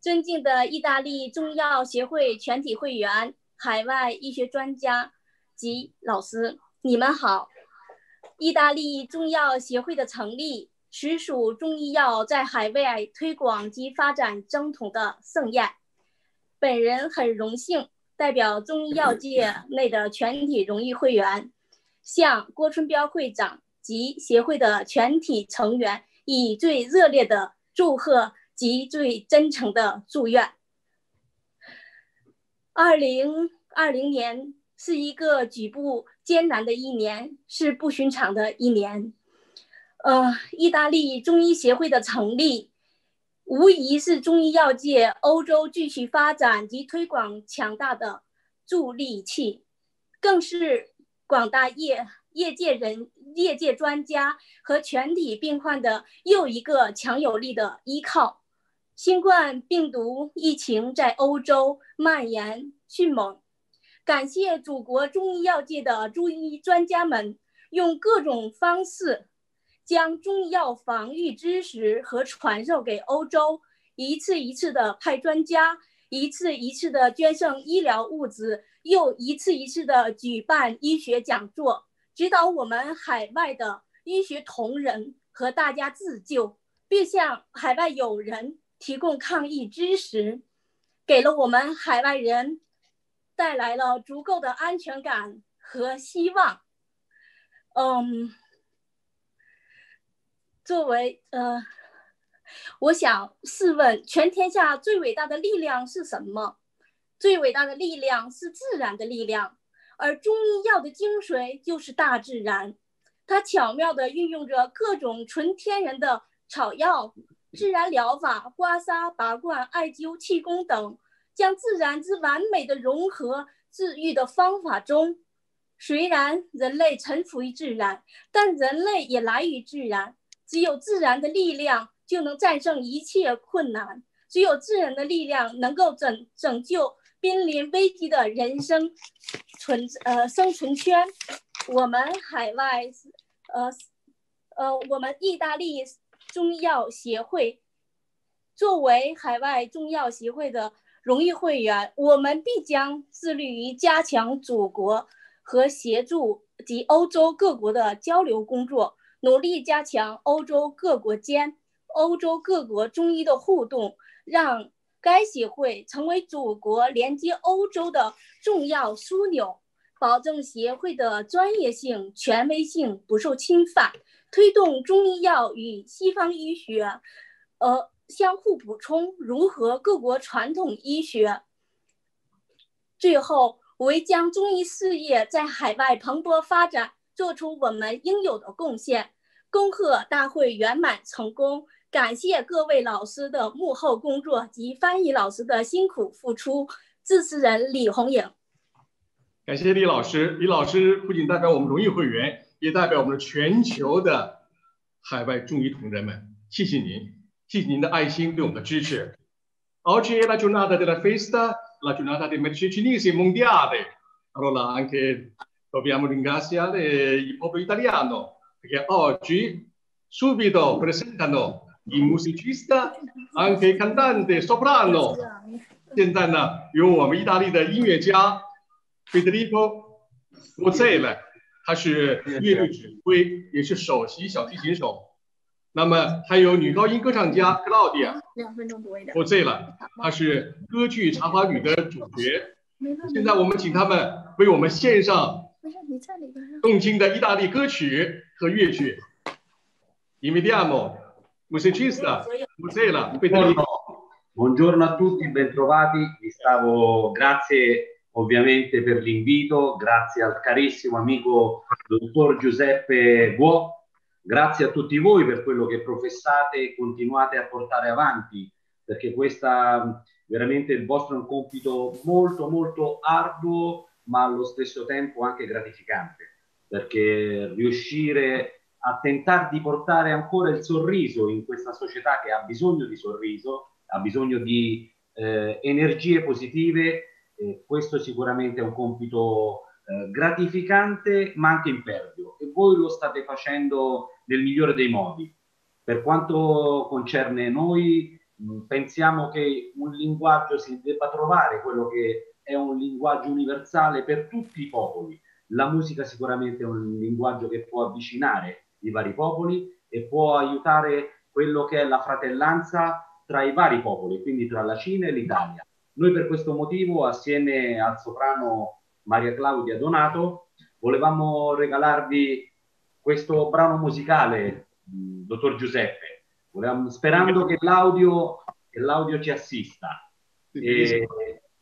尊敬的意大利中药协会全体会员、海外医学专家及老师，你们好！意大利中药协会的成立，实属中医药在海外推广及发展征途的盛宴。本人很荣幸代表中医药 界内的全体荣誉会员，向郭春标会长。及协会的全体成员以最热烈的祝贺及最真诚的祝愿。二零二零年是一个举步艰难的一年，是不寻常的一年。呃，意大利中医协会的成立，无疑是中医药界欧洲继续发展及推广强大的助力器，更是广大业。业界人、业界专家和全体病患的又一个强有力的依靠。新冠病毒疫情在欧洲蔓延迅猛，感谢祖国中医药界的中医专家们用各种方式将中医药防御知识和传授给欧洲，一次一次的派专家，一次一次的捐赠医疗物资，又一次一次的举办医学讲座。指导我们海外的医学同仁和大家自救，并向海外友人提供抗疫知识，给了我们海外人带来了足够的安全感和希望。嗯，作为呃，我想试问，全天下最伟大的力量是什么？最伟大的力量是自然的力量。而中医药的精髓就是大自然，它巧妙地运用着各种纯天然的草药、自然疗法、刮痧、拔罐、艾灸、气功等，将自然之完美的融合治愈的方法中。虽然人类臣服于自然，但人类也来于自然。只有自然的力量，就能战胜一切困难；只有自然的力量，能够拯拯救。濒临危机的人生存呃生存圈，我们海外呃呃我们意大利中药协会作为海外中药协会的荣誉会员，我们必将致力于加强祖国和协助及欧洲各国的交流工作，努力加强欧洲各国间、欧洲各国中医的互动，让。该协会成为祖国连接欧洲的重要枢纽，保证协会的专业性、权威性不受侵犯，推动中医药与西方医学，呃相互补充、融合各国传统医学。最后，为将中医事业在海外蓬勃发展做出我们应有的贡献。恭贺大会圆满成功！感谢各位老师的幕后工作及翻译老师的辛苦付出。致辞人李红颖，感谢李老师。李老师不仅代表我们荣誉会员，也代表我们全球的海外中医同仁们。谢谢您，谢谢您的爱心对我们的支持。Dobbiamo ringraziare il popolo italiano che oggi subito presentano il musicista, anche il cantante soprano。现在呢，由我们意大利的音乐家 Federico Mozzella，他是乐队指挥，也是首席小提琴手。那么还有女高音歌唱家 Claudia，两分钟多一点。我醉了，她是歌剧《茶花女》的主角。现在我们请他们为我们献上动听的意大利歌曲和乐曲。Invitiamo musicista Musella Buongiorno. Buongiorno a tutti, bentrovati. Vi stavo, grazie ovviamente per l'invito, grazie al carissimo amico dottor Giuseppe Guo, grazie a tutti voi per quello che professate e continuate a portare avanti, perché questa veramente il vostro è un compito molto molto arduo, ma allo stesso tempo anche gratificante, perché riuscire a tentare di portare ancora il sorriso in questa società che ha bisogno di sorriso, ha bisogno di eh, energie positive, eh, questo sicuramente è un compito eh, gratificante ma anche impervio e voi lo state facendo nel migliore dei modi. Per quanto concerne noi, mh, pensiamo che un linguaggio si debba trovare quello che è un linguaggio universale per tutti i popoli. La musica sicuramente è un linguaggio che può avvicinare i vari popoli e può aiutare quello che è la fratellanza tra i vari popoli, quindi tra la Cina e l'Italia. Noi per questo motivo, assieme al soprano Maria Claudia Donato, volevamo regalarvi questo brano musicale, dottor Giuseppe, volevamo, sperando che l'audio, che l'audio ci assista. E,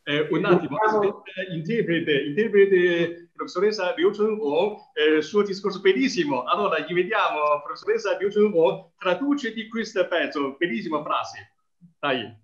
eh, un attimo, brano... interprete, interprete professoressa Liu Chunhong, eh, suo discorso bellissimo. Allora, gli vediamo, professoressa Liu Chunhong, traduce di questo pezzo, bellissima frase. Dai.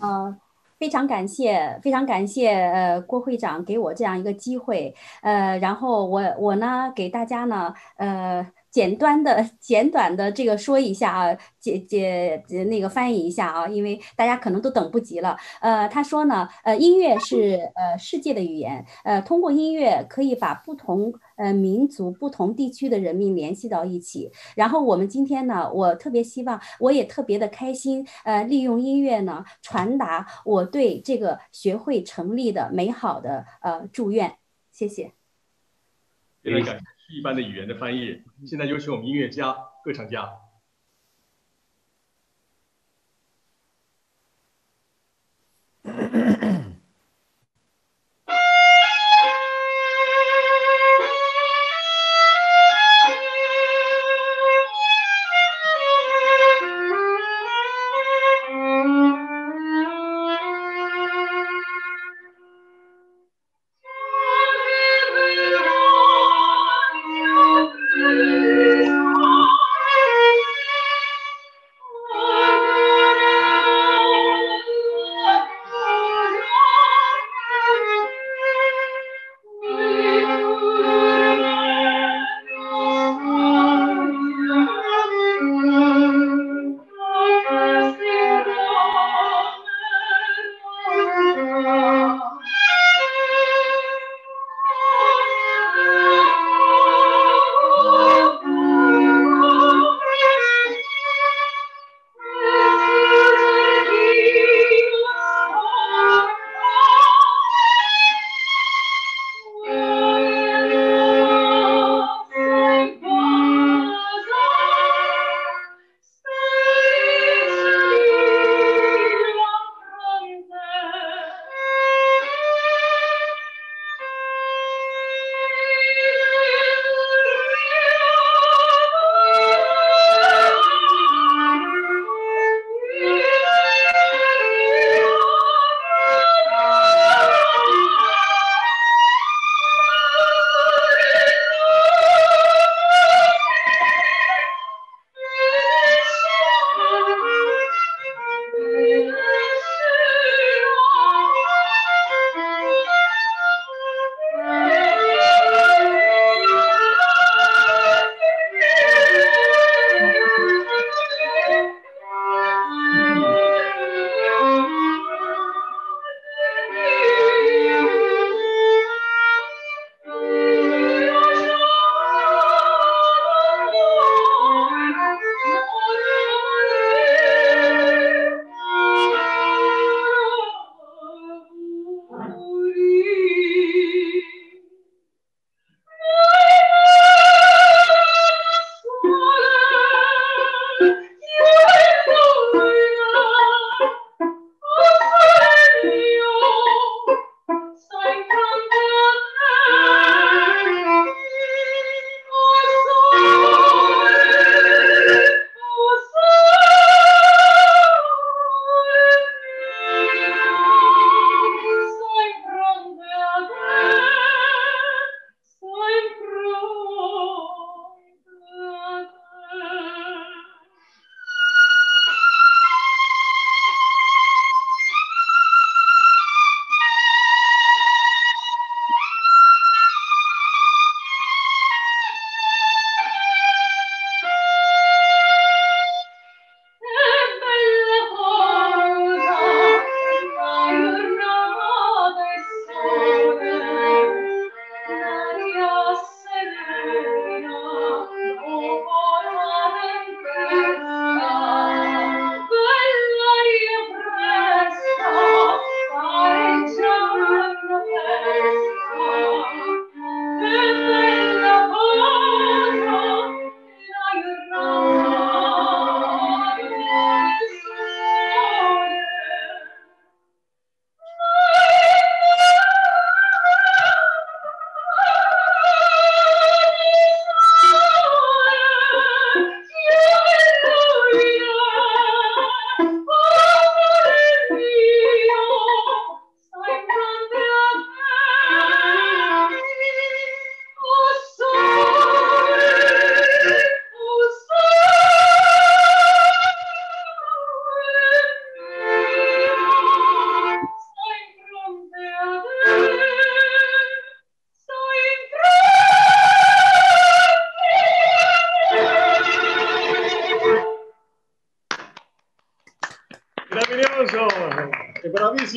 呃，非常感谢，非常感谢呃郭会长给我这样一个机会，呃，然后我我呢给大家呢呃 简单的简短的这个说一下啊，解解那个翻译一下啊，因为大家可能都等不及了。呃，他说呢，呃，音乐是呃世界的语言，呃，通过音乐可以把不同呃民族、不同地区的人民联系到一起。然后我们今天呢，我特别希望，我也特别的开心，呃，利用音乐呢传达我对这个学会成立的美好的呃祝愿。谢谢。非常感谢。一般的语言的翻译。现在有请我们音乐家、歌唱家。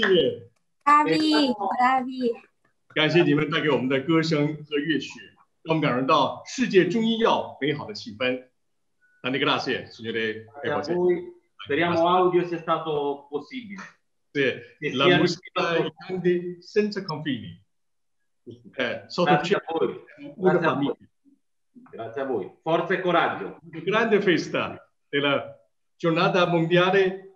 Bravissimi！bravi bravi，感谢你们带给我们的歌声和乐曲，让我们感受到世界中医药美好的气氛。Tante grazie, signore e Grazie a cose. voi. Speriamo audio sia stato possibile. Sì, Che la sia musica riuscito- i grandi senza confini. Eh, sotto il Grazie a cielo, voi. una Grazie a famiglia. voi. Grazie a voi. Forza e coraggio. Una grande festa della giornata mondiale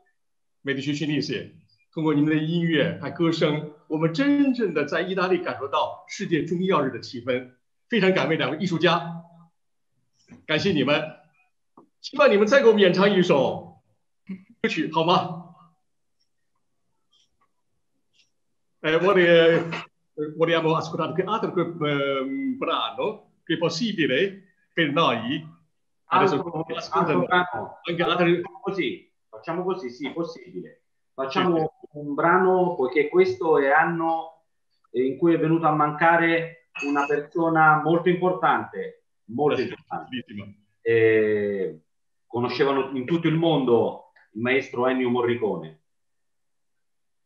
medici cinese。通过你们的音乐和歌声，我们真正的在意大利感受到世界中医药日的气氛。非常感谢两位艺术家，感谢你们。希望你们再给我们演唱一首歌曲，好吗？Eh, vorrei, vogliamo ascoltare che altro ehm, brano che è possibile per noi. Adesso Altro, ascoltano altro brano. anche altri così, facciamo così, sì, possibile. Facciamo un brano, poiché questo è anno in cui è venuto a mancare una persona molto importante, molto importante. Eh, conoscevano in tutto il mondo il maestro Ennio Morricone.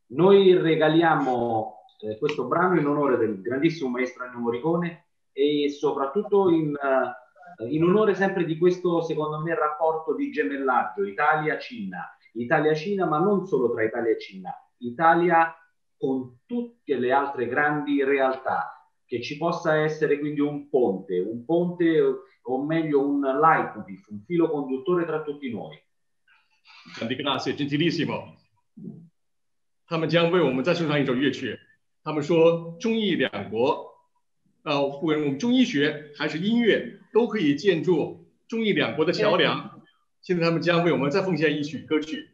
Noi regaliamo eh, questo brano in onore del grandissimo maestro Ennio Morricone e soprattutto in, eh, in onore sempre di questo, secondo me, rapporto di gemellaggio Italia-Cina. Italia-Cina, ma non solo tra Italia e Cina, Italia con tutte le altre grandi realtà, che ci possa essere quindi un ponte, un ponte o meglio un leitmotiv, un filo conduttore tra tutti noi. Grande grazie, gentilissimo。他们将为我们再送上一首乐曲。他们说，中意两国，呃，不管我们中医学还是音乐，都可以建筑中意两国的桥梁。 现在他们将为我们再奉献一曲歌曲。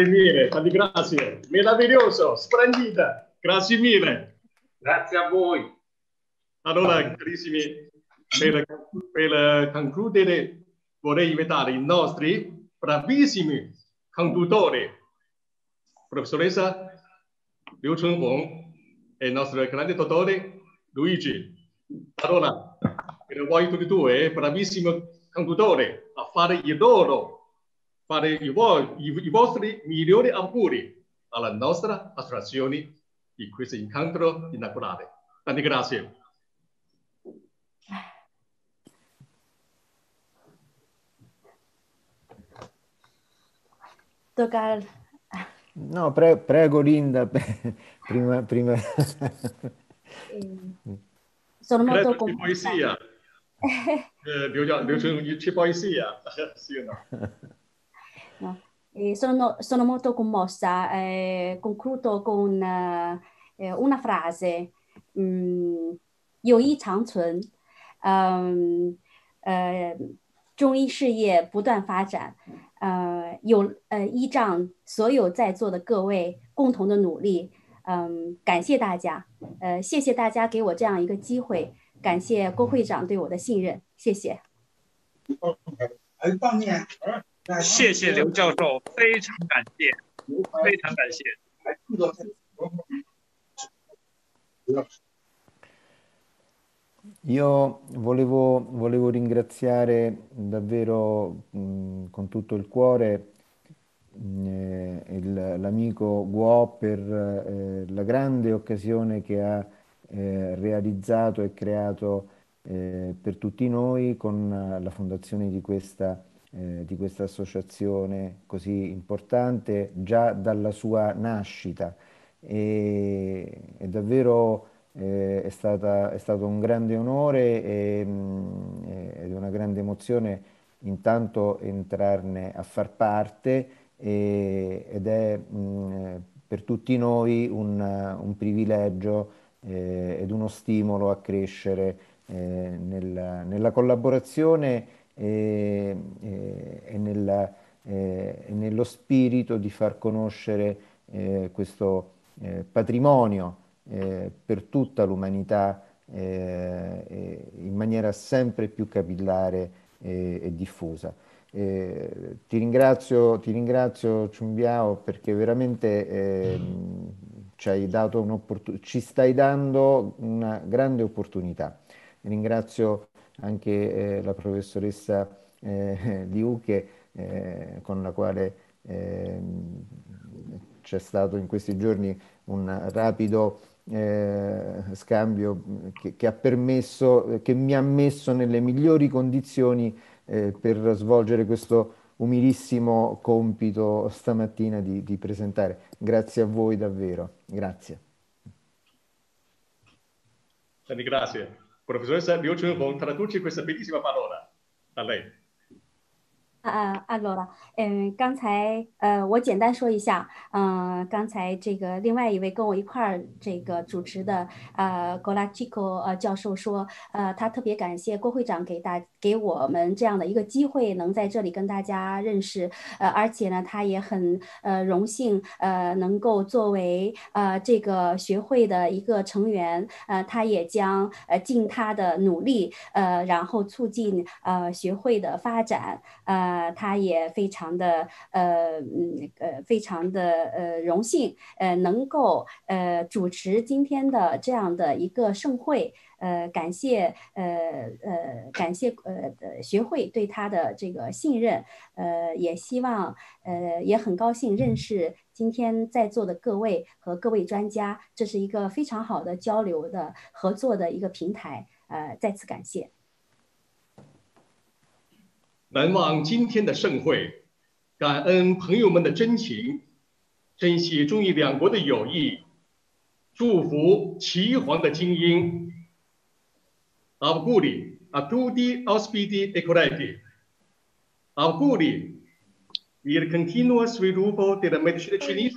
Grazie mille, tanti grazie. Meraviglioso, splendida. Grazie mille. Grazie a voi. Allora, carissimi, per, per concludere vorrei invitare i nostri bravissimi conduttori, professoressa Liu Chunhong e il nostro grande dottore Luigi. Allora, per voi tutti e due, bravissimi conduttori, a fare il loro fare i, vo- i, i vostri migliori auguri alla nostra associazione di questo incontro inaugurale. Tanti grazie. Tocca al... No, pre- prego Linda, prima... prima... Sono molto Credo c'è poesia. Eh, Liu- c'è poesia. sì o no? No. E sono, sono molto commossa. eh, concludo con eh, eh, una frase. Mm, 友谊长存，嗯呃，中医事业不断发展，呃，有呃依仗所有在座的各位共同的努力，嗯，感谢大家，呃，谢谢大家给我这样一个机会，感谢郭会长对我的信任，谢谢。谢谢刘教授，非常感谢，非常感谢。 Io volevo, volevo ringraziare davvero mh, con tutto il cuore mh, eh, il- l'amico Guo per eh, la grande occasione che ha eh, realizzato e creato eh, per tutti noi con eh, la fondazione di questa, eh, di questa associazione così importante già dalla sua nascita. E, è davvero eh, è stata- è stato un grande onore e, mh, e- ed è una grande emozione intanto entrarne a far parte e- ed è mh, per tutti noi un, un privilegio eh, ed uno stimolo a crescere eh, nella, nella collaborazione e, e- e eh, e nello spirito di far conoscere eh, questo eh, patrimonio eh, per tutta l'umanità eh, eh, in maniera sempre più capillare e, diffusa. Eh, ti ringrazio, ti ringrazio Ciumbiao perché veramente ehm, ci ci stai dando una grande opportunità. Ringrazio anche eh, la professoressa eh, Liu che, eh, con la quale ehm, c'è stato in questi giorni un rapido eh, scambio che, che ha permesso, che mi ha messo nelle migliori condizioni eh, per svolgere questo umilissimo compito stamattina di, di presentare. Grazie a voi davvero, grazie. Grazie. Professoressa Liu Chunhong, traduci questa bellissima parola a lei. 啊，啊，罗了，嗯，刚才呃，我简单说一下，嗯、刚才这个另外一位跟我一块儿这个主持的呃 g o l a c h i k o 呃教授说，呃，他特别感谢郭会长给大给我们这样的一个机会，能在这里跟大家认识，呃，而且呢，他也很呃荣幸，呃，能够作为呃这个学会的一个成员，呃，他也将呃尽他的努力，呃，然后促进呃学会的发展，呃，呃他也非常的呃嗯呃非常的呃荣幸，呃能够呃主持今天的这样的一个盛会，呃感谢呃呃感谢呃呃学会对他的这个信任，呃也希望呃也很高兴认识今天在座的各位和各位专家，这是一个非常好的交流的合作的一个平台，呃再次感谢。难忘今天的盛会，感恩朋友们的真情，珍惜中意两国的友谊，祝福齐皇的精英。Auguri a tutti ospiti e colleghi. Auguri il continuo sviluppo della medicina cinese.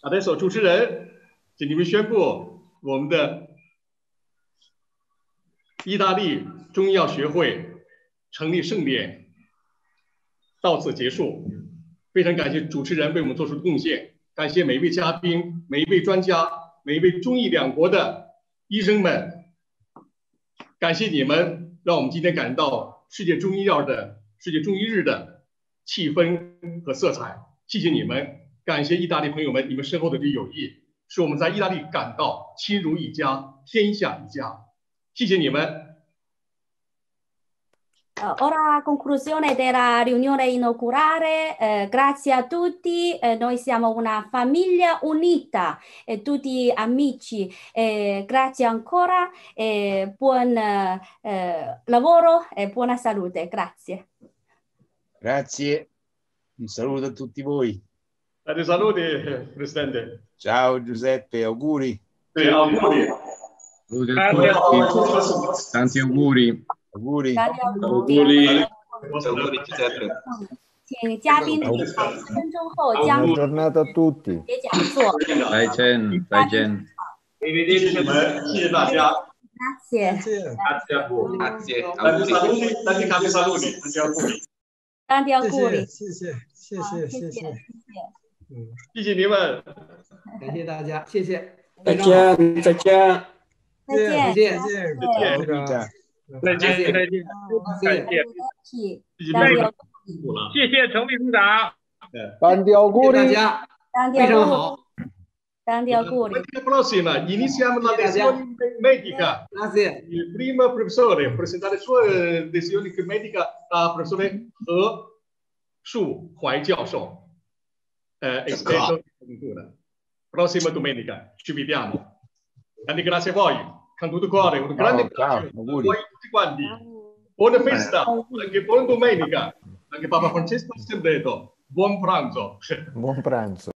Adesso 主持人，请你们宣布我们的意大利中医药学会成立盛典到此结束。非常感谢主持人为我们做出的贡献，感谢每一位嘉宾、每一位专家、每一位中意两国的医生们，感谢你们，让我们今天感到世界中医药的世界中医日的气氛和色彩。谢谢你们，感谢意大利朋友们，你们深厚的这友谊，使我们在意大利感到亲如一家，天下一家。谢谢你们。Uh, ora a conclusione della riunione inaugurale, eh, grazie a tutti, eh, noi siamo una famiglia unita e tutti amici, eh, grazie ancora e buon eh, lavoro e buona salute, grazie. Grazie, un saluto a tutti voi. Tanti saluti, Presidente. Ciao Giuseppe, auguri. Sì, auguri. Saluti a tutti. Tanti auguri. Auguri. Auguri. Auguri Giuseppe. 请嘉宾五分钟后将 Buona giornata a tutti. 结讲座。再见，再见。 Arrivederci, 谢谢大家。 Grazie. Grazie a voi. Grazie, Tanti auguri. saluti, tanti tanti saluti, tanti auguri. Tanti auguri. 谢谢谢谢谢谢，嗯，谢谢你们。感谢大家，谢谢，再非常好见，再见。再见再见，再谢 谢见部长，再见，再见，感谢， Tanti auguri. 谢谢陈秘书长。 Tanti 谢谢 auguri. 大家， Tanti 非常 auguri. 好， Tanti auguri. La prossima, iniziamo la Grazie. lezione medica. Grazie. Il primo professore presentare le sue lezioni medica al professore He Shu Huai 教授, eh, esperto in agricoltura. Prossima domenica ci vediamo. Tanti grazie a voi, con tutto cuore, un grande ciao, grazie a auguri. tutti quanti. Buona festa, anche buona domenica, anche Papa Francesco ha sempre detto buon pranzo. Buon pranzo.